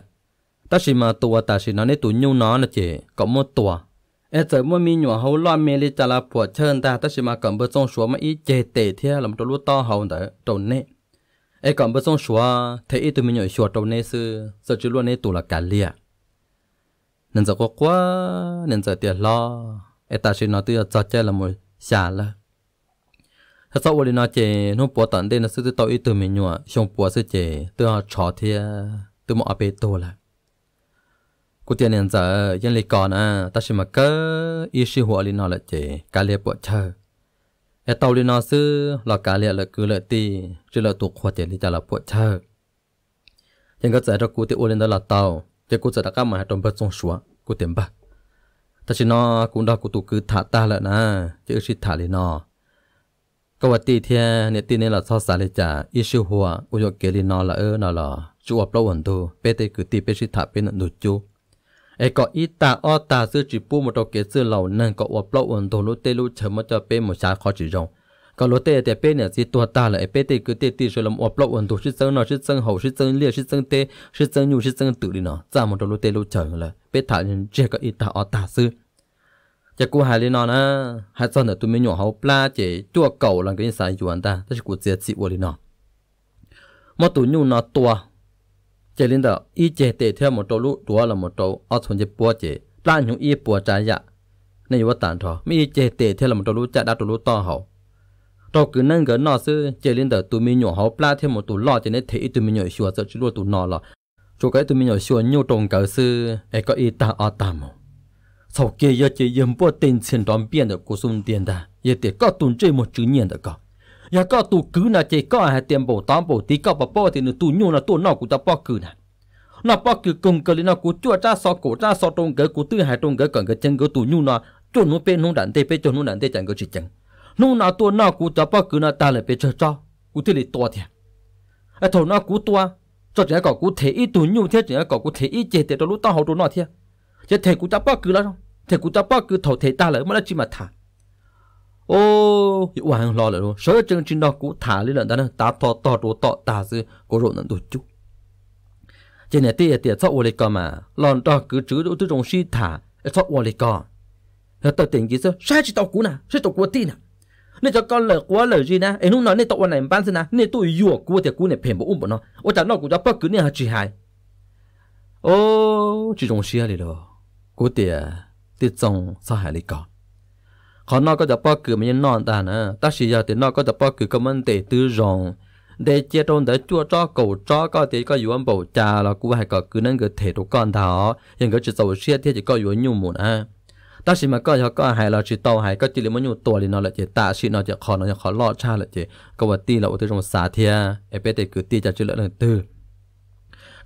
ta chỉ mà tua ta chỉ nói nên tụi nhung nó là chỉ có một tua em giờ mua mi nhỏ hậu lo mê li chả là bỏ chân ta ta chỉ mà cầm bơ trong số mà ít chế tệ thế làm cho lúa to hậu đó trâu nè em cầm bơ trong số thế ít tụi mình nhỏ số trâu nè sư giờ chỉ luôn nè tụ là cả lia nên giờ có quá nên giờ tiền lo. Em ta chỉ nói tôi cho chơi là một xả là thật sự là nó chế nó bỏ tận đây là tự tôi ít từ mình nhỏ xong bỏ sẽ chơi tự họ trò thì tôi mọi bề tổ là cú tiền nên giờ dân lịch còn à ta chỉ mà cơ ý sĩ hoa lý nó là chơi, cá liệp bộ chơi. Em tàu lý nó sư là cá liệp là cứ lợi ti chỉ là tụ khoa tiền thì trả là bộ chơi, nhưng cái giờ đó cú tiền ô lên đó là tàu chỉ cú giờ đã cá mà trong bớt sông xóa cô tiền bạc ta chỉ nó cũng đó cô tụ cứ thả ta lại nè chứ chỉ thả lên nó cái vật tì thiên nè tì nên là so sánh lên trả ý siêu hoa u yo kể lên nó là ơ nó là chú ập lâu ẩn đồ, bé tê cứ tì bé chỉ thả bên nụ chú. Ai có ít ta o ta sư chỉ bu một đầu kia sư lầu nên có ốp lâu ẩn đồ lúc tê lúc chờ mất cho bé một sáng khó chỉ rong có lô tê thì bên này chỉ tua ta là bên tê cứ tê tê rồi làm ốp lâu ổn đồ sư chân nó sư chân hậu sư chân liệt sư chân tê sư chân nhu sư chân tự đi nó ra một lô tê lô chờ là bên thả nhân chỉ có ít ta ở ta sư. Chắc cú hai lên nó nè hai chân là tụi mình nhổ hậu pla chỉ chua cầu là cái sai yuan ta đó là chết chỉ chỉ đi nó mà tụi nhu nó tua chế linh đó, y chế tệ theo một trâu lũ là một trâu ở thôn chỉ bùa chế lan nhung y bùa trái dạ. Nên thọ theo là một chả to trâu cứ nâng cái nó sư chơi linh đợt tụi mình nhỏ hậu pla thêm một tụ lo cho nên thấy tụi mình nhỏ xua sợ chỉ luôn tụi nó là chỗ cái tụi mình nhỏ xua nhiều trồng cái sư ấy có ý ta ở tạm sau kia giờ chế yếm bộ tiền tiền đón biến được của sung tiền ta giờ để có tuần chơi một chữ nhiên được cả giờ có tụ cứ na chế có hai tiền bổ tám bổ tí, có bảo bỏ thì nó tụ nhổ là tụ nó cũng ta bỏ cứ nè nó bỏ cứ cùng cái nó cũng chua ra so cổ ra so trồng cái cũng tư hai trồng cái cần cái chân cái tụ nhổ nó chua nó bên nó đạn tê bên chua nó đạn tê chẳng cái chỉ chân nung na tua na cú ta bỏ cứ na ta lại bị chơi cho cũng thì tua thiệt, à thầu na cú tua, cho trẻ có cú thể ít tụ nhung thế trẻ có cú thể ít chế để lúc tao hậu đồ nọ thế chứ thể cú ta bao cứ là thể cú ta bao cứ thầu thể ta lại mà là chỉ mà thả ô hoàn hoàng lo lại luôn sở chân chân đó cú thả lên lần đó ta to to đồ to ta sư có rồi nó đột chút trên này tiệt tiệt sao ô lê mà lon đó cứ chữ đồ tư trong si thả e sao ô lê co tao tiền gì sao sai chỉ tao cú nè sai tao cũ tin nè nên cho con gì em nói bán nè tôi thì này nó cũng bắt cứ rồi tiệt trong họ có tập bao cử mình non ta nè ta chỉ giờ thì nó có tập bao cử cái vấn đề tư rong để chế trong để chua cho cầu cho có thì có yuan bầu trà là cũng hay có cứ nên cái thể đồ con thảo hiện cái chỉ tàu xe thì chỉ có yuan nhung một à ta chỉ mà có cho có hay là chỉ tàu hay có chỉ là mấy nhung tuổi thì nó là chỉ ta chỉ nó chỉ khó nó chỉ khó lo cha là chỉ có vật ti là ở trong xã thia em biết cứ ti cho chỉ là từ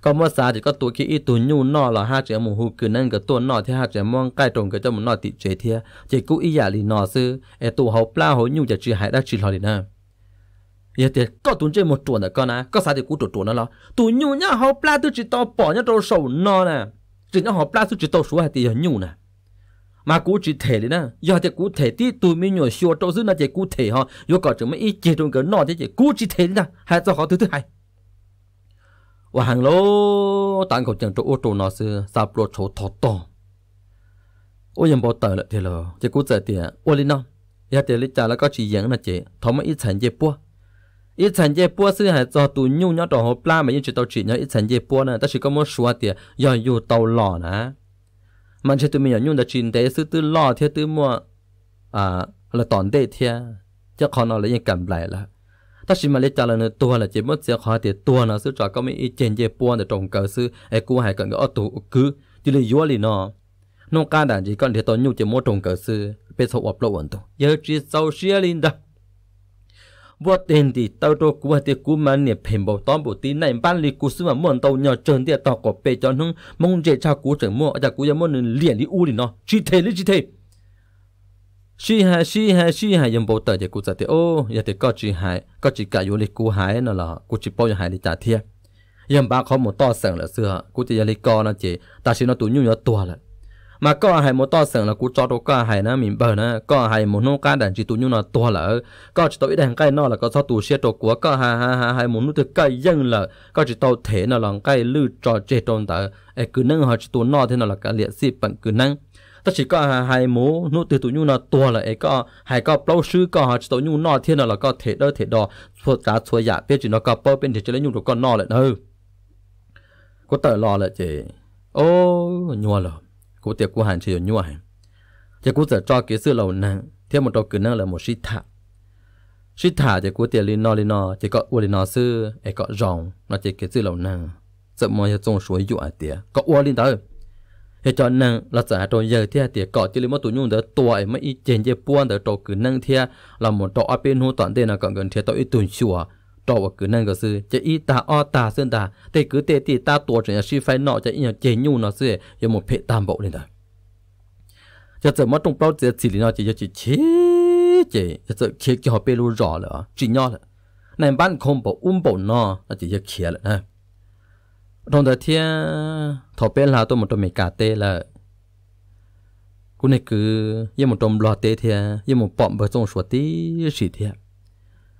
có mua xa thì có tuổi kia ít tuổi nhu nọ là hai trẻ mù hù cứ nên cái tuổi nọ thì hai trẻ mong cái trồng cái cho một nọ tị chế thia chỉ cú ý giả lì nọ sư ở tuổi hậu pla hậu nhu chỉ chỉ hại đã chỉ lo đi nè giờ thì có tuổi chơi một tuổi nữa con à có sao thì cú tuổi tuổi nó lo tuổi nhu nhá hậu pla tôi chỉ to bỏ nhá trâu sầu nọ nè chỉ nhá hậu pla tôi chỉ to số hai thì nhu nè mà cú chỉ thể đấy nè. Giờ thì cú thể tí tụi mình nhỏ xua trâu dữ là chỉ cú thể ha giờ có chúng mình ít chế trong cái nọ thì chỉ cú chỉ thể đấy nè. Hai cho họ thứ thứ hai. Và hàng lô, tặng khẩu chẳng chỗ ô tô nó sư sạp lô chỗ thọ to. Ô yếm bảo tờ lại thì lo chỉ cú giờ tiền. Ô linh nó giờ tiền lấy trả là có chỉ dẫn là chị thọ mà ít thành dễ bua. Ít thành dễ bua sư hai cho tụ nhung nhớ đồ hộp la mà những chỉ tàu chỉ nhớ ít thành dễ bua nè. Ta chỉ có muốn xua tiền. Do dù tàu lò nè mà chỉ tụi mình nhung được chín tế sư tư lò thì tư mua à là tòn đệ thì chắc khó nó là những cảm lại là. Ta chỉ mà lấy trả lời nữa tua là chỉ mất sẽ khó thì tua nó sư cho có mấy ít trên dễ bua để trồng cờ sư. Ai cũng hay cần cái ô tô cứ chỉ là yếu liền nó nông ca đàn chỉ còn để tôi nhu chỉ mua trồng cờ sư. Bây giờ ốp lộ ổn tu, giờ chỉ sau xia linh đó vô tiền thì tao cho cú thì cú mà nè phèn bảo tóm bộ tí này ban lì cú xưa mà muốn tao nhỏ trơn thì tao có bề cho nó mong dễ cha cú chẳng mua cha cú giờ muốn liền đi u đi nó chi thế đi chi thế chi hai chi hai chi hai dùng bảo tờ giờ cú dạ giờ thì ô dạ giờ thì có chi hai có chỉ cả yêu lì cú hai nó là cú chỉ bao giờ hai đi trả thiệt nhưng ba không một to sừng là xưa cú chỉ giờ lì co nó chỉ ta chỉ nó tụi nhu nhớ tua là mà có hay một to sừng là cú cho đâu, có hay nó mình bờ nó có hay một nô cá đàn chỉ tụ như nó to là có chỉ tụ ít đàn cây nó là có cho tụ xe đồ của. Có ha ha ha hay một nút cây dân là có chỉ tụ thể nó là cây lư trò chơi tròn tờ ấy cứ nâng họ chỉ tụ nó thế nó là cả liệt sĩ bận cứ nâng. Ta chỉ có hai hai mũ nút từ tụ như nó to là ấy có, hay có bao sư, có họ chỉ tụ như nó thế nó là có thể đỡ, thể đo thuộc giá thuộc giả biết chỉ nó có bao bên thì chỉ lấy nhung được con nó lại nữa. Có tờ lo lại chị. Ô, nhua rồi cú tiệc cú hành chỉ nhua hành chỉ cú giờ cho cái sự lâu năng theo một đầu cử năng là một sĩ thả. Sĩ thả chỉ cú tiệc lino lino linh no chỉ có u linh no sư ấy có rong nó chỉ cái sự lâu năng sợ mọi người trông suối dụ à tiệc có u lino, đó hệ cho năng là giờ trong giờ thì tiệc có chỉ lấy một tụ nhung đỡ tuổi mà ít trên cái buôn đỡ đầu cứ năng thì là một đầu ở bên hồ toàn tên là còn gần thì tao ít tuần xua cho và cứ nên cái sự chỉ ít ta o ta xuyên ta thế cứ thế thì ta tuổi chỉ là suy phải nọ chỉ là chế nhu nó sẽ có một phệ tam bộ lên đó cho giờ mất trong bao giờ chỉ là chỉ chỉ chế chế cho giờ chế cho họ bê lu rõ rồi chỉ nhỏ rồi này bạn không bảo um bảo nó chỉ là kia rồi ha trong đó thì thọ bê là tôi một trong mấy cả tê là cũng này cứ như một trong lo tê thì như một bọn bờ sông suối tí gì thì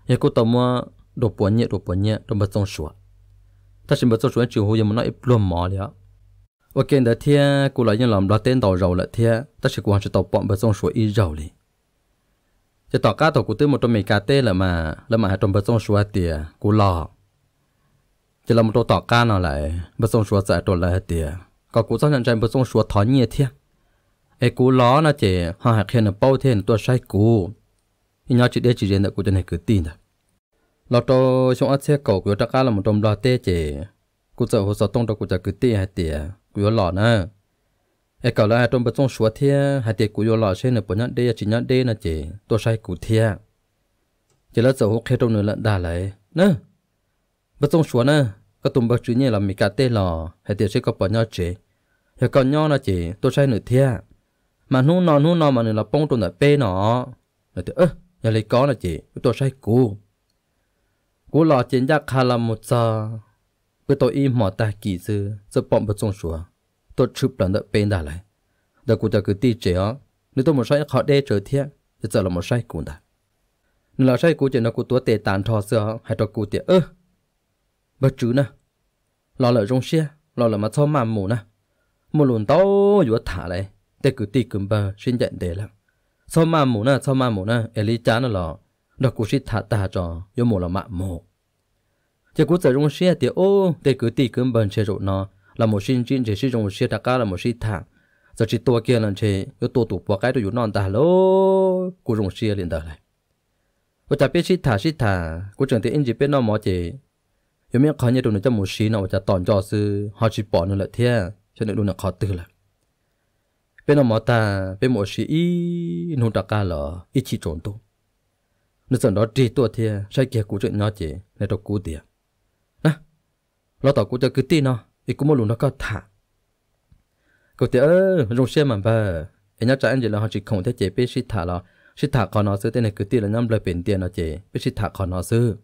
như cô tao mà đồ bùa nhẹ đồ bùa nhẹ đồ bật trong sủa ta xin bật trong sủa chịu hồi mà nó ít luôn mỏ liền ok đó thì cô lại những làm đó tên tàu rầu lại thì ta sẽ quan chỉ tàu bọn bật trong sủa ít rầu liền chỉ tàu cá tàu của tôi một trong mấy cá tê là mà là mà hai trong bật trong sủa tiề cô lò chỉ là một tàu tàu cá nào lại bật trong sủa giải tàu lại tiề có cô sao nhận ra bật trong sủa thỏ nhẹ thì ai cô lò nó chỉ họ hạt khen là bao thiên tôi sai cô nhưng chỉ để chỉ riêng được cô cho này cứ tin thôi rồi lọ trâu xong ăn xe cầu của ta là một trong lọ tê chè cụ sợ hồ sơ tông đâu cụ จะ cứ tê hai tê cụ lọ nè. Ai cầu là hai trong bậc trong số thia, hai tê cụ lọ xe nè bữa nhát đê chỉ nhát đê nè chè tôi sai cụ thia. Chỉ là sợ hồ trong nửa lận đà lại. Nè bậc trong số nè. Có tụm bậc chữ nhẹ là mình cả tê lọ hai tiệt sẽ có bữa nhát chè hai con nhau nè chè tôi sai nửa thia. Mà nu nọ nu nọ mà nửa là bông trong nửa bê nó nè tiệt ơ, nhà lấy có nè chè tôi sai cụ cú lọ chiến giác khá là một giờ. Bữa tôi im mỏ ta kỳ dư giờ bọn bữa trong sủa tôi chụp lần đợi bên đã lại. Đợi cụ ta cứ ti ó. Nếu tôi một sai khó đê trở thiệt thì giờ là một sai cụ đã nếu là sai cụ chỉ nó cụ tua tệ tàn thò sữa hay cho cụ tệ ơ. Bất chứ nè lọ lợi rong xe lọ lợi mà cho mà mù nè một lùn tao vừa thả lại. Để cứ ti cứng bờ xin nhận để lắm. Cho mà mù nè cho mà mù nè eli chán nó lọ đó cũng sẽ thả ta cho yo một là mạ mồ chỉ cũng sẽ dùng xe thì, ô để cứ tì cứng bần xe rồi nó. Là một sinh chín chỉ sử dụng xe ta cả là một sinh thả. Giờ chỉ tua kia là chế yo tua tụ bỏ cái đồ non ta, lô cũng dùng xe liền đời này và chả biết sinh thả sinh thả cũng chẳng thể anh chỉ biết nó mò chế yo miếng khó như đồ nó cho một xe nào chả tòn cho sư, họ chỉ bỏ nó lại thế cho nên đồ nó khó tư là bên nó mò ta bên một xe ý ta cả là ít chỉ trốn tung nên sau đó trì tua thì sai kia cú chuyện nhỏ chỉ nên nó cú tiền nè, lo tỏ cú cho cứ tin nó thì cú một lúc nó có thả. Cú tiền ơ dùng xe mà bà. Anh nhắc cho anh chỉ là họ chỉ không thể chế biết shit thả lo shit thả còn nó sư tên này cứ tin là nhắm lời biển tiền nó chế biết shit thả còn nó sư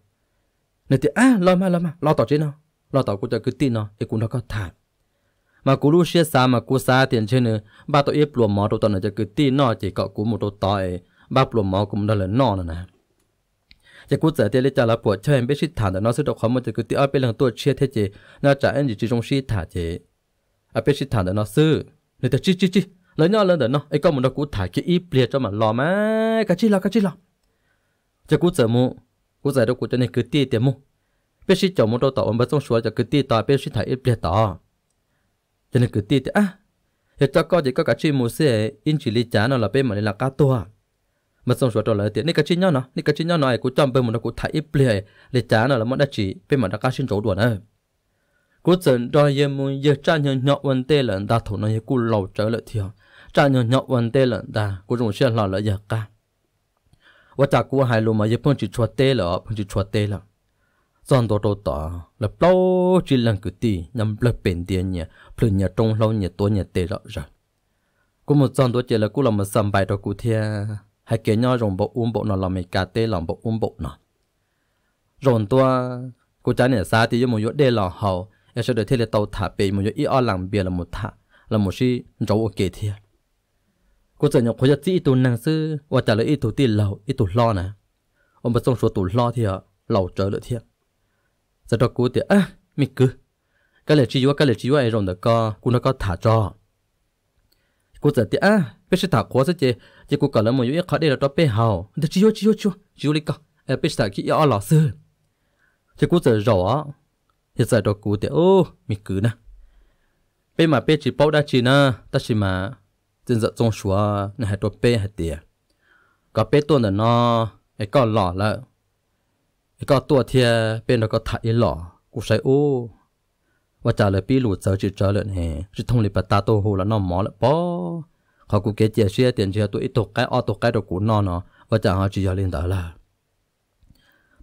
nên thì à lo mà lo mà, lo tỏ chế nó. Lo tỏ cú cho cứ tin nó thì cú nó có thả. Mà cú lúc xe xa mà cú xa tiền trên nữa, ba tôi ép luồng mỏ đầu tuần nó cho cứ tin nó, chỉ cọ cú một đồ tỏi ba luồng mỏ cũng đó là nó nè. จะกูจะเดี๋ยวจะละปวดเชื่อไม่ชิดฐานแต่น้องสุดความมันจะกูตีเอาไปหลังตัวเชี่ยเทเจน่าจะอันอยู่ที่ตรงชีฐานเจเอาไปชิดฐานแต่น้องซื้อเนี่ยแต่จีจีจี lấy nhau lên đó nó ấy có một đứa cú thải cái ít bịa cho mà lo mà cái chi lo cái chi lo cho cú giờ mu cú giờ đâu cú cho nên cứ tiêu tiền mu biết sĩ chồng một đôi tàu ông bà trong suối cho cứ tiêu tàu biết sĩ thải ít bịa tàu cho nên cứ tiêu tiền à giờ cho có chỉ có cả chi mu xe in chỉ lý trả nó là bên mà là cá tua mà xong rồi trở lại tiền này cái chi nhau nó này cái chi nhau này, cú chọn bên một nó cú thấy ít lệ lệ trả nó là món đã chỉ bên mà đã cá xin chỗ đuổi nữa cú dẫn đôi yếm mu giờ cha nhau nhọ vấn đề là đã thủ nó cú lâu trở lại thiệt. Cha nhỏ nhọ vấn đề là ta cú dùng xe lò lại giờ cả và cha cú hai lùm mà giờ phong chỉ chua tê là phong chỉ chua tê là. Dọn đồ đồ tỏ là bao chỉ lần cứ tì nhằm lập bền tiền nhỉ phơi nhà trong lâu nhà tối nhà tê rõ rồi cú một dọn đồ chỉ là cú làm một sầm bài đó cú thia hay cái nhau rồng bộ uống bộ nó là mấy cà tê lòng bộ uống bộ nó rồng tua, cô cha này xa thì một chỗ đê lò hậu. Em sẽ được thế là tàu thả bể một chỗ ít ở làng bia là một thả, là một si rau ok thiệt cô giờ nhọc khối chỉ tụ năng sư và trả lời ít tụ tiền lầu ít tụ lo nè. Ông bắt xong số tụ lo thì lầu trở lại thiệt giờ đó cô thì à mình cứ, cái lệ chi vô cái lệ chi vô ai rồng đó co, cô nó có thả cho. กูจะเตะไปชิตาขวซะเจเจกูก่ลัวมาอยู่เอ๊ะเขาได้แล้วตัวเป้เฮาเดชิโยชิโยชิวชิวลิกะเอ๊ะไปชิตาขี้ยอหล่อซื้อเจกูจะรอเจะใส่ตัวกูเตะโอ้มีกือนะเป็นมาเป้จีเป้าได้จีนะตัชิมาจึงจะจงชัวนะฮะตัวเป้หัะเตียก็เป้ตัวหนึ่งเนาะไอ้ก็หล่อแล้วไอ้ก็ตัวเทียเป็นแล้วก็ถ่ายหล่อกูใส่โอ้ ว่าจ่าเลยปีหลุดเจอจิตเจ่าเลยเนี่ยจิตทงลิปตาโตหูละน้องหมอละปอเขากูเกจเจียเชียเตียนเชียตัวอีตกไก่ออตกไก่ตัวกูนอนเนาะว่าจ่าเขาจียาเล่นตาละ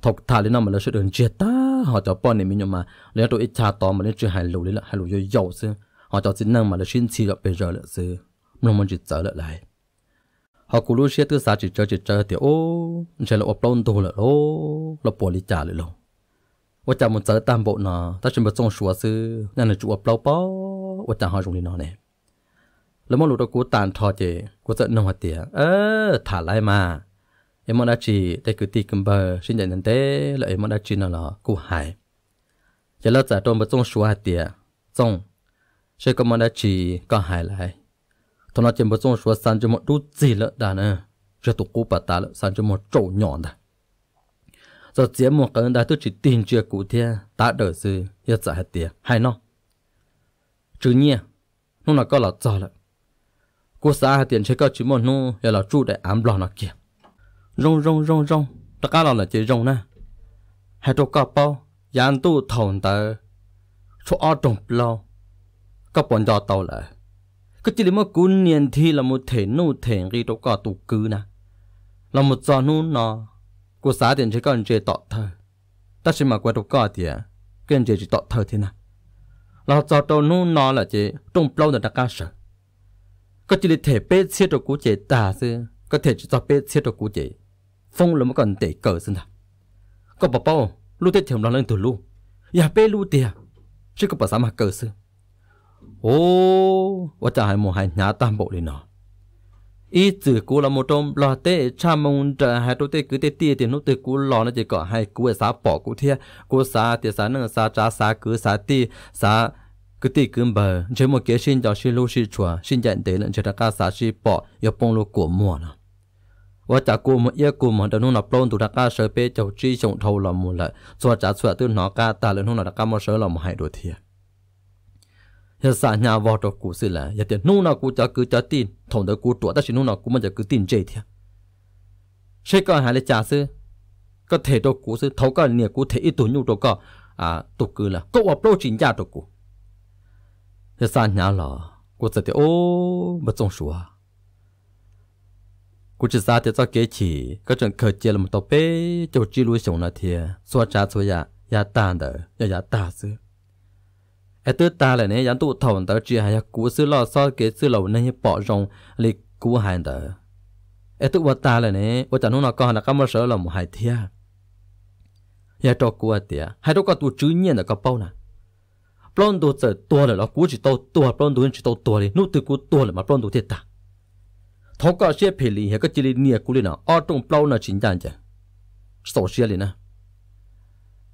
ถกทาเลยน้องมันเลยวชุดเดินเจียตาเขาจะป้อนนี่มีอยู่มาแล้วตัวอีชาตอมันเลยจีหายหลุดเลยละหายหลุดเยอะๆซึ่งเขาจะจิตนั่งมันเลยชินชีละเป็นจ่าลยซึ่งมันมันจิตเจ่าลยไรเขากูรู้เชียตัวสาจิตเจอจิตเจอาเตียวโอ้ฉันลยอบปล้นตัวละโอ้ราปวดลิจ่าเลยลง 我จะมันจะตามบทนะแต่ฉันไม่ต้องชัวซื้อนั่นน่ะจัวเปล่าเปล่าว่าจะหาตรงนี้นอนเนี่ยแล้วมันรู้ตัวกูตานทอเจกูจะนอนเตียเออถ่ายไล่มาเอ็มมันได้จีแต่กูตีกันเบอร์ชิ้นใหญ่นั่นเต้แล้วเอ็มมันได้จีนั่นหรอกูหายจะเลิกจะโดนไม่ต้องชัวเตียจงใช่ก็มันได้จีก็หายไล่ตอนนั้นเจมไม่ต้องชัวสันจะหมดดูจีละด่านะจะตุกูปะตาละสันจะหมดโจหย่อนด่า giờ chỉ một cái đã tôi chỉ tin chưa cụ thể, ta đỡ sự giờ trả hết tiền. Hay nó? Chứ nhỉ? Nó là có là cho lại cô xã hết tiền chơi có chỉ một nó giờ là chủ để ám lo nó kia rong rong rong rong. Tất cả là chỉ rong nè. Hai đầu cà bao dàn tu thòng tờ chỗ ở trong lo. Có bọn đò tàu lại. Cái chỉ là một cú niên thi là một thể nô thể gì đâu có tụ cứ nè. Là một trò nô nó Cô xá tiền chỉ có anh chơi tọ thơ. Ta chỉ mà quay đầu coi thì à. Cái anh chơi chỉ tọ thơ thế nào. Là cho tôi nu nó là chế trong lâu là đặc ca sở. Có chỉ là thể bê xe cho cô chế ta, sư. Có thể chỉ cho bê xe cho cô chế. Phong là mới còn tệ cờ xin nào. Có bảo bao, lưu tết thiểm là lên từ lưu. Nhà bê lưu tìa. Chứ có bảo xá mà cờ sư. Ô, tôi chả hay mua hai nhà tam bộ đi nó ý chữ cú là một trong lo tê cha mong trở hai đôi tê cứ tê tia tiền nút tê cú lo nó chỉ có hai cú ở xã bỏ cú thia. Cú xã thì xã nâng xã trả xã cứ xã ti xã cứ ti cứ bờ chỉ một cái xin cho xin lưu xin chùa, xin dạy tế lên chế ra ca xã xin bỏ yếu bông lô của mùa nó và trả cú một yêu cú một đợt nó nạp lông tụ ta ca sở bê chầu chi chồng thâu là mùa lại cho trả sửa từ nó ca ta lên nó là ca một sở là một hai đôi thiệt hiện sa nhà vào trong cú xí là. Hiện tiền nô nào cú cho cứ cho tin. Thằng đó cú tuổi ta chỉ nô nào cú mà cho cứ tin chơi thiệt sẽ có hai lấy trả sư có thể đồ cú sư thấu cái nhiều cú thể ít tuổi nhu đồ có. À tụ cứ là có vào pro chính gia đồ cú hiện sa nhà là cú sẽ thì ô mà trong số cú chỉ ra thì cho kế chỉ có chuyện khởi chia là một tàu bé cho chi lui sống là thiệt xóa trả xóa ya dạ, ya dạ tan đời, dạ ya ya tan sư ai tư ta là nè dán tụ thầu tớ chỉ hay cú sư lo so kế sư lầu này bỏ rong lì cú hành tớ ai tư vật ta là nè vật chẳng nó còn là cái mơ sở là một hai thia ya cho cú tiệt hai đó có tụ chữ nhiên là có bao nè plon tụ sợ tua là nó cú chỉ tàu tua plon tụ chỉ tàu tua đi nút từ cú tua là mà plon tụ thiệt ta thấu cả xe phê lì hay cái chỉ lì nia cú lì nào ở trong plon là chính chẳng chứ sổ xe lì nè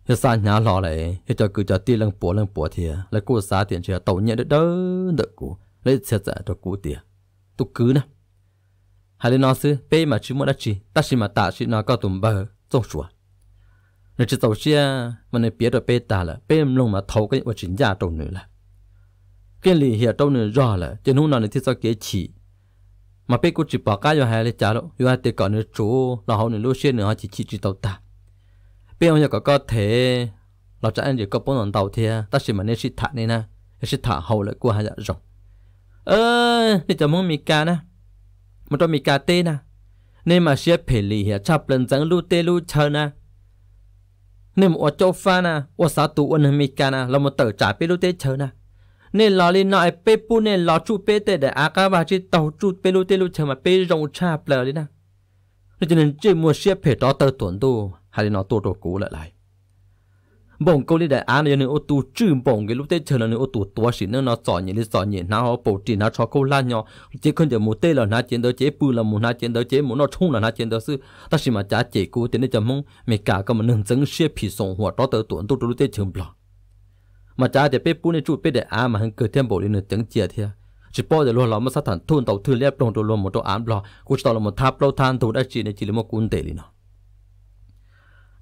hiện sa nhà lò lại hiện cho cứ cho tiền lăng bùa lăng bùa thì lại cô sa tiền chưa tàu nhẹ được đỡ được cô lấy xe giả cho cô tiền tôi cứ nè hai đứa nó xứ bé mà chưa muốn đã chỉ ta chỉ mà ta chỉ nó có tụm bờ trong chùa nên chỉ tàu xe mà nên biết được bé ta là bé lông mà thấu cái vật chính gia trong nữa là cái lì hiện trong nữa rõ là cho nên nó thì thiết sao kế chỉ mà bé cô chỉ bỏ cái vô hai lấy trả đâu vô hai tiền còn nữa chú là họ nữa lúc xe nữa họ chỉ chỉ chỉ tàu ta bây ông giờ có có thể là trả anh chỉ có bốn lần tàu thì, ta chỉ mà nên xịt thả này nè. Xịt thả hậu lại qua hai dạ rộng ơ thì cho mong mì ca nè. Mà cho mì ca tê nè. Nên mà sẽ phải lì hiện chắp lần dẫn lu tê lu chờ nè. Nên mà châu pha nè ở xã tụ ôn mì ca nè, là một tờ trả bê lu tê chờ nè. Nên lò lên nói bê pu nên lò chu bê tê để ác cá bà chỉ tàu chu bê lu tê lu chờ mà bê rong chắp lờ đi nè. Nên cho nên chỉ mua sẽ phải đó tờ tuần tu hay là nó tổ đồ cũ lại lại. Bông cô đi đại án này ô tu chữ bông cái lúc tết chờ là ô tu tua xịn nó nó sọ nhỉ chọn nhỉ nó bổ trị nó cho cô la nhỏ. Chỉ cần giờ một tê là nó chiến đấu chế, bự là một nó chiến đấu chế, một là nó chiến đấu sư. Ta chỉ mà trả chế cô, tiền để chấm mong, mẹ cả cái mà nâng dẫn xe phi sông hoa đó tới tuần tu lúc tết chừng blo mà trả để bé bự này chú bé đại án mà hắn cơ thêm bổ đi nữa dẫn chia thì chỉ bỏ để luôn là mà sát thản thôn tàu thư lép trong đồ luôn một đồ án blo cú tàu là một tháp lâu than thủ đã chỉ này chỉ là một cuốn tệ đi nó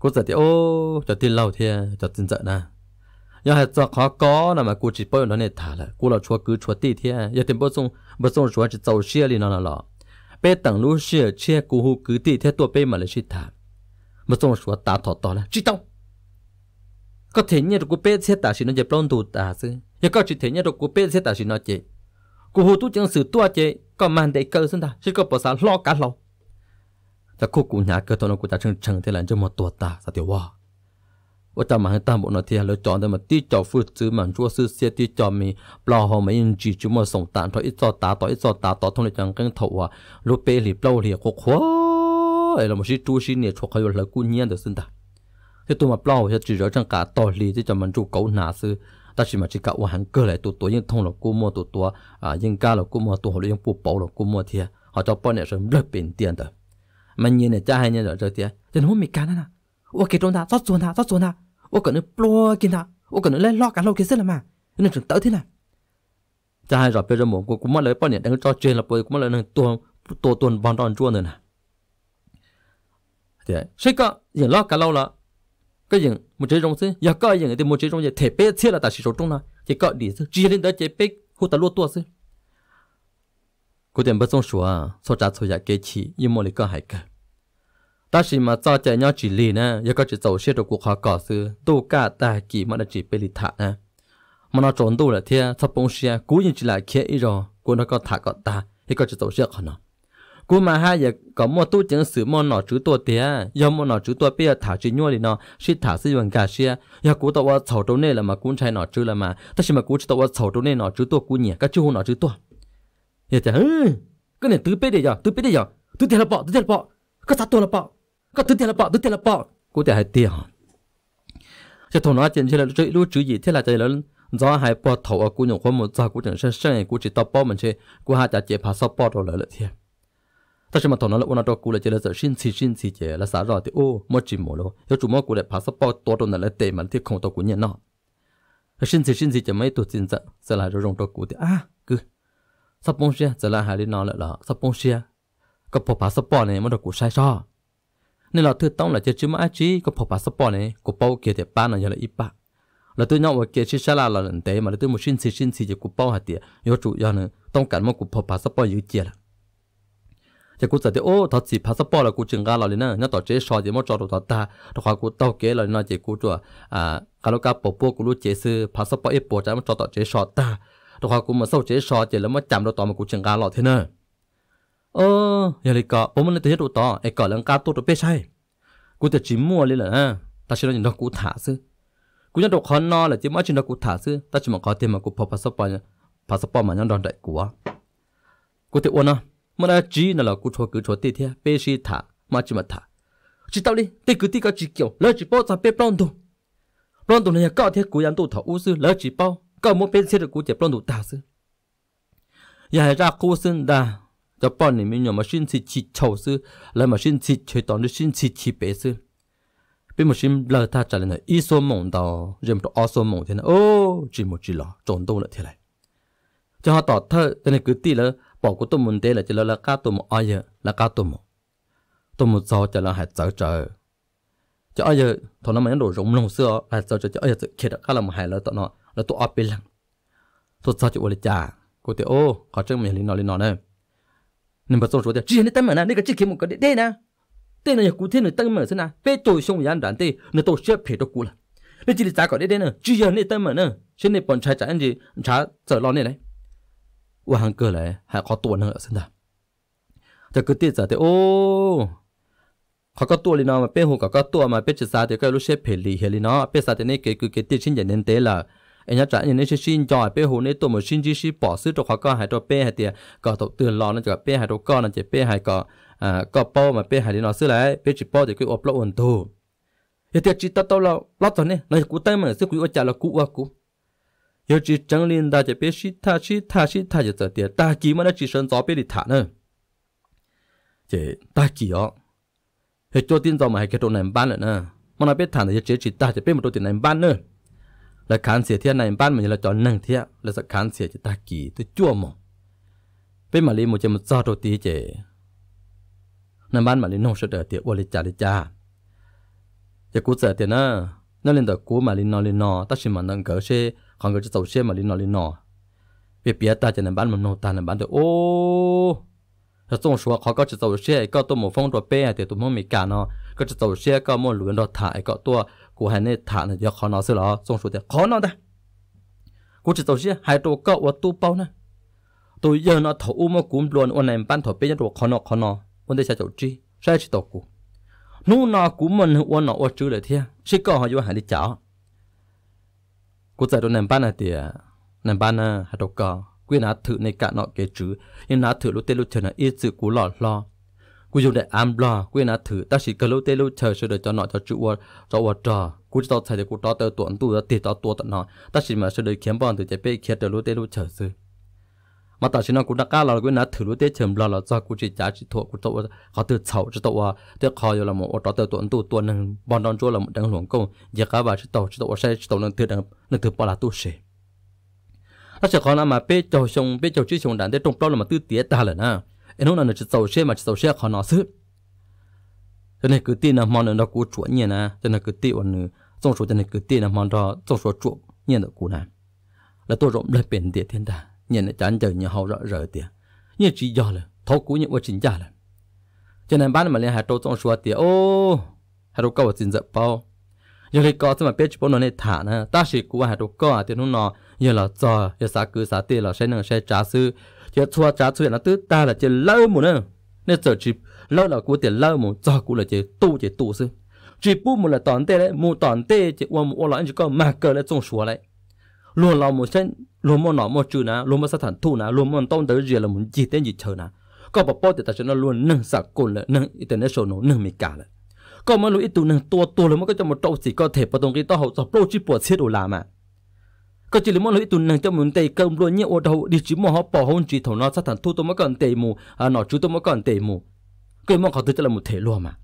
cô giờ thì, ô, cho tin lâu thì cho tin sợ nè giờ hay cho khó có là mà cô chỉ bao nó này thả là cô là chúa cứ chúa tì à. thì giờ tiền bao xong bao xong chúa chỉ giàu xe đi nó là lọ bé tặng lúc xe xe cô hu cứ tì theo tua bé mà lại chỉ thả. Bao xong chúa ta thọ to là chỉ tông. có thể nhớ được cô bé xe ta chỉ nó chỉ plon tụ ta chứ. Giờ có chỉ thể nhớ được cô bé xe ta chỉ nó chỉ cô hú tu chẳng sự tua chỉ có mang để cơ sinh ta chỉ có bảo sao lo cả lâu ta cô cụ nhà cơ nó cụ ta chừng chừng thế là cho một tuột ta ta tiểu wa và ta mà ta bộ nó thì lựa chọn để mà tí cho phụ chứ mà chúa sư xe tí cho mi lo họ mà yên chỉ chúng mà sống tạm thôi ít cho ta tỏ ít cho ta tỏ thông lịch chẳng căng thầu à lúc bé thì lâu thì khó khó ấy một sĩ chú sĩ này cho khai là cụ nhiên được xin ta thế tôi mà lo thì chỉ rõ chẳng cả tỏ lì thì cho mình chú cậu nà sư ta chỉ mà chỉ cả hoàn cơ lại tụi tôi nhưng thông là cô mua tụi tôi à nhưng ca là cô mua tụi họ lại nhưng bảo là cô mua thì họ cho bọn này rồi rất bình tiền đó มันยืนเนี่ยจ้าให้เนี่ยเดี๋ยวเตี้ยจะนู้นมีการนั่นนะว่าเกิดโดนท่าซอดส่วนท่าซอดส่วนท่าว่าก่อนเนี่ยปลัวกินท่าว่าก่อนเนี่ยเล่นลอกกันเราเกิดเส้นละมาเนี่ยถึงเต๋อที่น่ะจ้าให้เราไปจะหมกกูมาเลยป้อนเนี่ยดังจอเจนเราไปกูมาเลยหนึ่งตัวตัวตัวบอลตอนจ้วนเลยนะเดี๋ยวใช่ก็อย่างลอกกันเราละก็อย่างมูจิจงซึ่งอยากก็อย่างไอ้ที่มูจิจงจะเทเป้เชื่อละแต่สิจงตรงนะจะก็ดีซึ่งจีนเดินเจเป้หูตะลุ่ตัวซึ่ง xí số trả số nhưng mà mà chỉ nè được cuộc mà là chỉ nè mà nó trốn tu là thế sắp bông xe cú chỉ là kia ý rồi cú nó có thả có ta thì có chỉ 走 xe khó nó cú mà hai giờ có một tu chứng sử mà nó chữ tua thế giờ mà nó chữ tua bây thả chỉ nhau thì nó chỉ thả sử dụng cả xe giờ cú tao vào chầu trâu này là mà cú chạy nó chữ là mà tất nhiên mà cú chỉ tao vào chầu trâu này nó chữ tua cú nhỉ cái chữ nó chữ tua ya cha cái này tứ bé đi giờ tứ bé đi giờ tứ tiền là bỏ tứ tiền là bỏ có sát tôi là bỏ có tứ tiền là bỏ tứ tiền là bỏ cô tiền hay tiền. Cho thằng nó chuyện là chơi lúc chữ gì thế là chơi là do hai bỏ thầu ở cô nhung khoa một giờ cô chẳng sẽ sẽ cô chỉ tao bỏ mình chơi cô hai chả chế phá sao bỏ rồi lại thiệt. Ta chỉ mà thằng nó là ôn đó cô là chơi là giờ xin xì, xin là sao rồi thì ô, mất chỉ một luôn. Nếu chủ mất cô lại phá sao bỏ ตัว rồi lại tệ mà, thì không tao cô nhận nó. Xin xì xin xì mấy tụi xin sợ sẽ là rồi rong đó cô thì à cứ sắp bông xe giờ là hai đứa nó lại là sắp bông xe có phổ phá sắp bỏ này mà được cụ sai so. Nên là thứ tông là chơi chứ mà chí, có phổ phá sắp bỏ này cụ bao kia thì ba nó giờ là ít ba là tôi nhau và kia chỉ sai là là lần tế mà là tôi một xin xin xin xí thì cụ bao hạt tiền yếu chủ yếu nữa, tông cảnh mà cụ phổ phá sắp bỏ yếu chia là. Thì cụ giờ thì, ô, thật chỉ phá sắp bỏ là cụ chừng ga là nữa nhớ tao chế so thì mới cho đồ tao ta. Đồ khoa cụ tao kế là nó chỉ cụ chùa à cái lúc cá bộ bộ cụ lúc chế sư, phá sắp bỏ ít bộ trái mới cho tao chế so ta tôi hỏi cũng mà sau chế sò chỉ là mà chạm được tao mà cũng chẳng gà lọ thế nè ờ giờ thì có bố mình tới hết độ to ấy có lần cá tốt được bê sai. Cũng tự chỉ mua lên là ta chỉ là những đó cũng thả sư cũng nhận được khó no là chỉ mới chỉ đó cũng thả sư ta chỉ mà có tiền mà cũng phá passport passport mà nhận đòn đại của. Cũng tự ôn à mà là chỉ là cũng cho cứ cho tiền thế, bê si thả, mà chỉ mà thả. Chỉ tao đi tê cứ tê chỉ kiểu, lỡ chỉ bao bê này cũng tụ thảo u sư, lỡ chỉ bao có một bên xe được cú chẹp lon đủ ta sư. Ya ra cú sinh đa cho bọn này mình mà xin chầu sư. Mà xin xin sư. Một xin lờ ta trả lời là ít số mộng đầu rồi một ở số mộng thế này. Ô chỉ một chỉ lọ trốn đâu lại thế này. Cho họ tỏ thơ thế này cứ tí là bỏ của tôi muốn thế là chỉ là là cá tôi một ai giờ là cá tôi một tôi một sau chỉ là hạt trở. Trời, cho ai giờ thằng nó mấy đồ rộng lông xưa hạt trở trời cho ai giờ khi là cá là một hạt là tao nó là tụi áp bên lăng. Tôi sao chịu lấy trả cô thì ô khó chân mình lên nó lên nó này nên bắt đầu rồi thì chỉ nên tâm mà nè cái chỉ kiếm một cái đây nè. Tên này cụ thiên này tâm mà thế nào. Bé tôi xong yan đàn tê nó tôi sẽ phải cụ là nên chỉ là trả cái đấy nè. Chỉ giờ nên tâm mà nè. Cho nên bọn trai trả anh gì trả giờ lo này đấy. Và hàng cơ lại hãy có tuần nữa xin ta. Cứ giờ thì ô. Mà mà sao thì cái lúc sao thì anh nhớ trả những cái xin cho bé hồ này tôi mà xin chỉ xin bỏ xứ cho họ có hai đồ bé hay tiền có tổ tiền lo nó cho bé hai đồ con, nó chỉ bé hai có à có bao mà bé hai đi nó xứ lại bé chỉ bao thì cứ ốp lỗ ổn tu giờ tiệt chỉ tao tao là lót rồi nè. Nói cú tay mà sức cú trả là cú à cú. Giờ chỉ chẳng liên đa chỉ bé xí tha xí tha xí tha giờ giờ tiền ta chỉ mà nó chỉ sơn gió bé đi thả nữa chỉ ta chỉ ó. Hệ cho tin rồi mà hệ cái đồ này ban nữa nè. Mà nó biết thả thì chỉ chỉ ta chỉ biết một đồ tiền này ban nữa. ละขานเสียเทียในบ้านมันยละจอนนั่งเทียและสักขานเสียจะตากีตัวจั่วมองเป็นมาลีมูเจมันซอโรตีเจในบ้านมาลีนงเสดเตียวลิจาริจาจะกูเสียเทียนะนั่นเล่นต่อกูมาลีนอลีนอตัชิมันนั่งเกอเชของเกอจะเสาเชมาลีนอลีนอเปียเปียตาจะในบ้านมันโนตาในบ้านเดโอ้ถ้าส่งชัวเขาก็จะเสาเชก็ตัวหมูฟงตัวเป้เตียตัวมึงมีการเนาะก็จะเสาเชก็มั่วหลวนรถถ่ายก็ตัว là khán xiết thiên này ban mình là chọn năng thiên là sẽ khán xiết chỉ ta kỳ tôi chua mỏ bên mà đi một chỉ một gió đồ tí chỉ nên ban mà đi nông sẽ đợi tiền ô li trả li trả chỉ cú sợ tiền nữa nó lên được cú mà cú dùng để am lo quy nát thử ta chỉ cần lúc tê lúc chờ sẽ được cho nọ cho chữ qua cho qua trò. Cú cho thầy thì cú đó tới tuần tu tiệt đó tận nọ ta chỉ mà sẽ được kiếm bọn từ chạy bê kia từ lúc tê lúc chờ sư. Mà ta chỉ nói cú đã cá là cái nát thử lúc tết chấm là là do cú chỉ giá chỉ thuộc cũng tàu họ từ chậu chỉ tàu à từ khó là một đó từ tuần tu tuần nâng bọn đòn chỗ là một đằng luồng công. Giờ cá bà chỉ tàu chỉ tàu sai chỉ tàu nâng từ đằng nâng từ bao là tu sẻ ta chỉ khó là mà bé chầu xong bé chầu chỉ xong đàn để trong đó là mà tư tiết ta là na em nó à. là chỉ sầu xe mà chỉ sầu xe khó nó sức cho nên cứ tin là mòn nó cũng chuột nhỉ na cho nên cứ tin là trong số cho nên cứ tin là mòn đó trong số chuột nhỉ nó cũ na là tôi rộng lên biển địa thiên đà. Nhẹ là chán chờ nhà hậu rõ rỡ tiền như chỉ do là thấu cú những quá chính giả là. Cho nên bán mà lên hệ trâu trong số tiền ô hai trâu câu chính dập bao. Giờ thì có mà biết chỗ nó này thả nè. Ta chỉ cú hai trâu câu à, tiền nó nọ. Giờ là giờ, giờ sáng cứ sáng tiền là sẽ năng sẽ trả sư giờ thua trả chuyện là tứ, ta là chỉ lâu một nữa nên giờ chỉ lâu là cú tiền lâu một cho cú là chỉ tu chỉ tu sư. Chỉ bu một là toàn tê đấy một toàn tê chỉ qua một lại anh chỉ có mà cờ lại trông số lại. Luôn là một sen luôn một nọ một chữ nè luôn một sát thần thu nè luôn một tông tới gì là một gì tên gì chờ nè có bảo bao thì ta cho nó luôn, nâng sạc cồn lại, nâng international nó nâng mỹ cả lại. Có mà lúc ít tu nâng tua tua là mới có cho một trâu gì có thể bắt đầu cái tao hậu tập pro chỉ bỏ chết đồ làm mà có chỉ là mỗi lúc ít nâng cho mình luôn nhiều ô đầu đi chỉ một họ bỏ hôn chỉ thầu nó sát thần thu tôi mới còn tây mù. À nó chú tôi mới còn mù. Cái mong họ tôi cho là một thể luôn mà.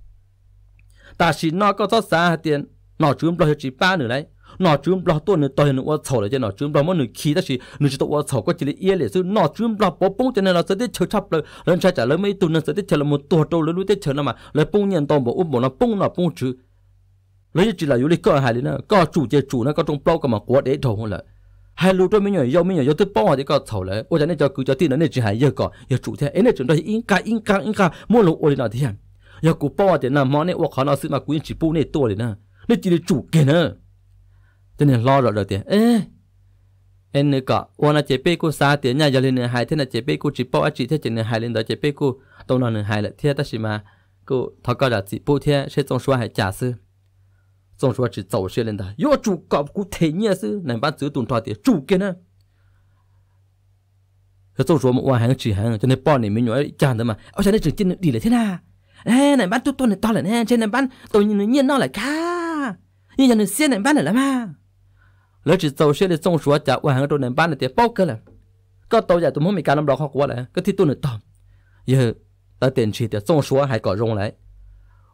Ta chỉ nó có rất xa tiền? Nó chú lo chỉ ba nữa đấy. Nó chum lo tôi nữa tôi nữa chầu lại cho nó chum lo mà nữa khí đó chỉ nữa chỉ tôi chầu có chỉ là yên lệ sư nó lo bố bông cho nên nó sẽ tiếp chờ chấp rồi lần sau trả lời mấy tuần nó sẽ tiếp chờ là một tuổi trâu lấy lúc tiếp chờ là mà. Lấy bông nhận toàn bộ úp bộ nó bông nó bông chứ. Lấy chỉ là yếu lịch cơ hai đấy nữa có chủ chế chủ nó, có trong bao cả mà quá để thầu không lại hai lũ tôi mới nhớ yêu mới nhớ yêu tôi bao thì có chầu lại ôi cho nên cho cứ cho tin nó chỉ hai yêu có yêu chủ thế, ấy nên chúng tôi in cả in cả in cả mua lũ ôi nào thì hẳn yêu cụ bao thì nằm món này ôi khó nào xí mà quý chỉ bu này tuổi này chỉ là chủ kia nữa cho nên lo rồi đầu tiên ê, em nữa cả ôn là chế bê cô xa tiền nhà giờ lên hai thế là chế bê cô chỉ bỏ chỉ thế chỉ nữa hai lên đó chế bê cô. Tao nó nữa hai là thế, ta chỉ mà cô thọ có là chỉ bố thế, sẽ trong số hai giả sư. trong số chỉ走些人的要主搞古体验是能把主动抓的主给呢。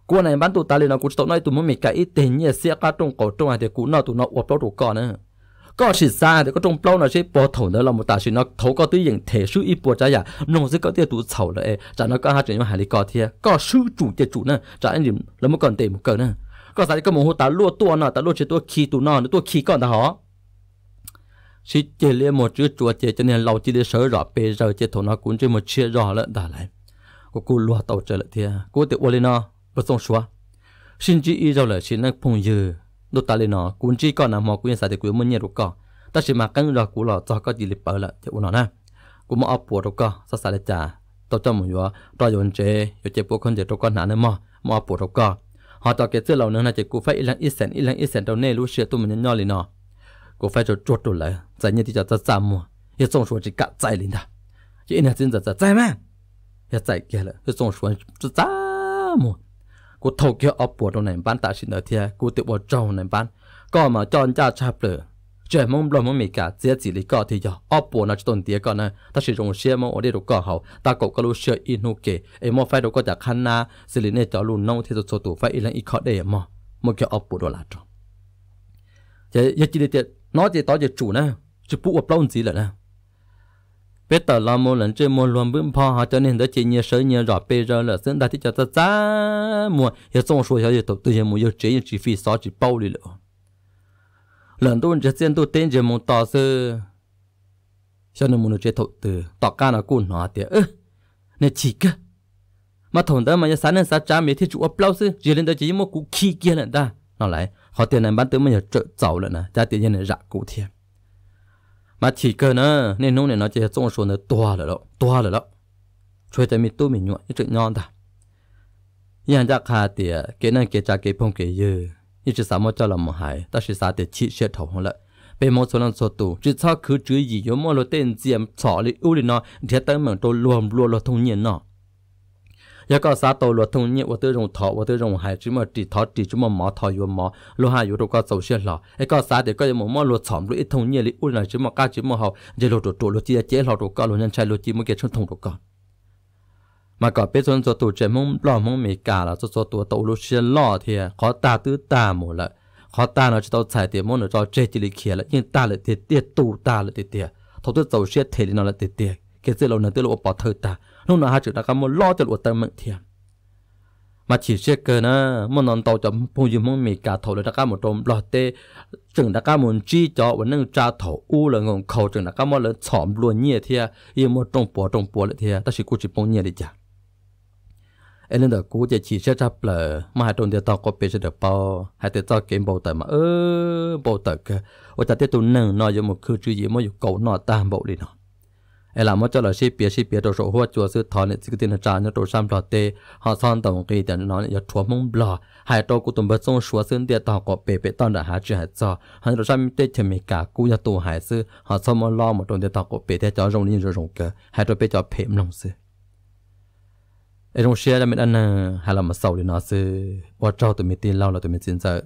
Cái này bán lại nữa này tụ ta nó cũng tàu ít tiền như xe cá trong cổ trong thì cũng nó tụi nó ốp đó tụ con có sự xa thì có trong bao nó chỉ bỏ thầu nữa là một tài nó thầu có tới những thể sư ít bỏ trái à. Nông dân có tiêu tụ chậu lại chả nó có hai chuyện mà hải lý à. có thì có sư chủ chủ nữa. Chả anh điểm là một con tiền một cỡ nữa. Có sao có một hồ ta lúa tua nó ta lúa chỉ tua khí tụ nó tua khí còn đó họ chỉ chế liền một chữ chùa cho nên lâu chỉ để sở rõ bây giờ chỉ thầu nó cũng chỉ một chia rõ lận đã lại. Cô cô lúa tàu trở lại thì à. cô tự ôn nó bất song xóa xin chỉ ý rồi là xin năng phong dư đồ ta lên nó cũng chỉ có nằm mò cũng sẽ được quý mình nhẹ được cỏ ta chỉ mà căng rồi cũng là cho có gì lịch bảo là thì nó nè cũng mà ấp bộ được cỏ sao sẽ là trả tao cho mình vừa rồi dọn chế rồi chế bùa không chế được con nào nữa mà mà ấp bộ được cỏ họ tạo cái chữ lâu nữa là chỉ cũng phải lần ít sen ít lần ít sen đâu nè lúc xưa tụi mình nhỏ lên nó cũng phải cho chuột rồi lại giải nhiệt thì cho ta giảm mua giờ song xuống chỉ cả giải lên đó chỉ là chính giờ giải mà giờ giải kia là giờ song xuống chỉ giảm mua กูทกเกี่ยวอปวดตรงไหนบ้านตาชินเดเทียกูติดว่าจองในบ้านก็มาจอนจ้าชาเปลือเจ้ามึงบลอมมีกาเจียจีลิก็ที่ยอปวดนะจนเดียก็นะถ้าสิรงเชียมึงโอเดรุก็เขาตากก็รู้เชื่ออินูเกเอมอไฟเราก็จะคันนาสิลิเนจอลุนน้องที่จะโซตูไฟอีลังอีคอเดมอมึงเกี่ยวอปวดละจอจะยังจีลิเตน้อยจะต่อจะจู่นะจะปุ๊บปล้นจีเลยนะ biết tờ lo một lần chơi một luôn bướm pha họ cho nên đó chỉ nhớ sớ nhớ rõ bây giờ là xin đã thì cho ta giá mua. Hiện xong số hiện tổ tư nhiên mua chỉ chỉ phí sáu chỉ bao đi nữa lần tôi chỉ xin tôi tên chỉ một tỏ sơ. Cho nên muốn chế thổ từ, tỏ ca nó cũng nói thì ơ nè chỉ cơ. Mà thằng đó mà sáng nên sáng cha mấy thì chủ ấp lâu sư chỉ lên đó chỉ một cú khí kia lần ta. Nó lại, họ tiền này bán tới mà trợ giàu lần nè cha tiền này rạ cụ thiệt mà chỉ cần nữa nên nông này nó chỉ trong số nó to rồi đó to rồi đó chơi tại mình tu mình nhọ như chuyện nhon ta yên chắc hà tiệt cái này cái cha cái phong cái gì như chỉ sao mà cho làm một hại, ta chỉ sao để chỉ sẽ thầu hơn lại bên một số lần số tụ chỉ sao cứ chữ gì có mỗi lo tên diệm chọn đi ưu lên nó thì tới mình tôi luôn luôn lo thông nhiên nó 要搞啥道路通你我都用套我都用海只么地套地只么毛套有毛路下有都搞走些了一搞啥的搞有么么路长路一通你里乌来只么搞只么好这路都多路接接路都搞路人才路只么给成通都搞 mà có biết cho tổ chức mong lo mong mấy cả là cho cho tổ tổ lúc xưa lo thì khó ta tư ta một lại khó ta nó chỉ tao xài tiền mong nó cho chơi chỉ lịch kia là nhưng ta là tiền tiền tụ ta là tiền tiền thầu tư tổ chức thể nó là tiền tiền cái gì lâu nó tư lộ bỏ thơ ta lúc nào hai chữ đã có một lo cho luật tâm mệnh thiền mà chỉ sẽ cơ na một non tàu cho phong dùng mong mì cả thầu là đã có một trộm lọt tê. Chừng đã có một chi cho và nâng tra thổ u là ngon khẩu, chừng đã có một lần chỏm luôn nhẹ thia. Yên một trộm bùa trộm bùa lại thia. Ta chỉ cố chỉ phong nhẹ đi chả. Em lên là cố chỉ chỉ sẽ chấp lờ mà hai trộm thì tao có bị sẽ được bao. Hai thì kiếm bầu tờ mà, ơ, bầu tờ cơ. Và ta tiếp tục nâng nói với một khư chữ gì mà dùng cầu nọ tam bộ đi nó ai làm mất cho là sĩ bia sĩ bia đồ sổ hoa chùa sư thọ này, cái tiền là trả nhớ đồ sam lọt tê. Họ son tổng kỳ tiền nó là chùa mông bò. Hai đồ của tụi bớt sông xua sơn tiền tao có bể bể tao đã hạ chữ hai cho hắn đồ sam tê chém cả cú nhà tù hải sư. Họ xong mà lo một đồ tiền tao có bể thế cho rong liên rồi rong cơ hai đồ bể cho phèm lòng sư. Ai rong xe là mình ăn à, hay là mà sầu thì nó sư? Qua trâu tụi mình tin lâu là tụi mình xin sợ.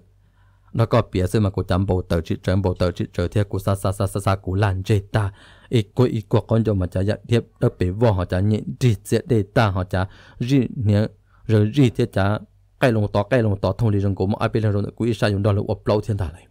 Nó có bia sư mà cô chấm bầu tờ chỉ chấm bầu tờ chỉ trở theo cô sa sa sa sa sa cô lan dây ta ít cô ít cô con cho mà tiếp đó bị vò họ chả nhịn đi sẽ để ta họ chả gì nhớ, rồi gì thế chả cái lồng tỏ cái lồng tỏ thông đi rừng cổ mà ai biết là rồi cô ít dùng đó là upload thiên tài này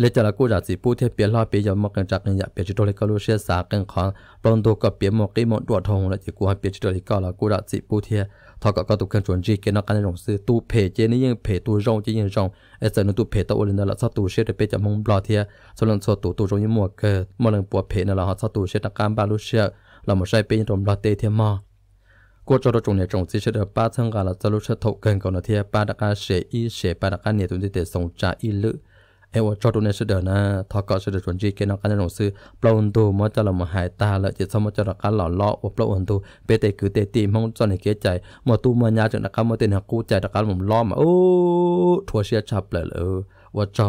lấy cho là cô giả sĩ bố thế biệt lo bây giờ mà cần chắc nhận biệt chỉ đôi có lúc sẽ xả cần khó bằng đồ có biệt một cái một đồ thông là chỉ của biệt cho tôi có là cô giả sĩ bố thiết thọ có có tụ cần chuẩn gì cái nó cái rồng sư tu phê chế này nhưng phê tu rong chế nhưng rong ấy giờ nó tu phê tao lên là sao tu sẽ để bây giờ mong lo thế số lần số tu tu rong như mua cái mỗi lần bùa phê nó là họ sao tu sẽ đặt cam ba lúc là một sai bên trong lo tê thế mà cô cho đó trồng này trồng chỉ sẽ được ba tháng là cho lúc sẽ thọ cần còn là ba đặc ca sẽ y sẽ ba đặc ca nhiều tu để sống trả y lự เอวจอดูในสุดนะทอก็สุดจวนจีเกนกันหนซื้อปลาอุนตูมอจะละมหายตาละจิตสมจรักกันหล่อล้ออปลาอุนตูเปเตคือเตตีมองจอนเกใจมอตูมายาจนนักการมอเตนกูใจตะการมุมล้อมโอ้ทัวเชียชับเลยเออว่าจอ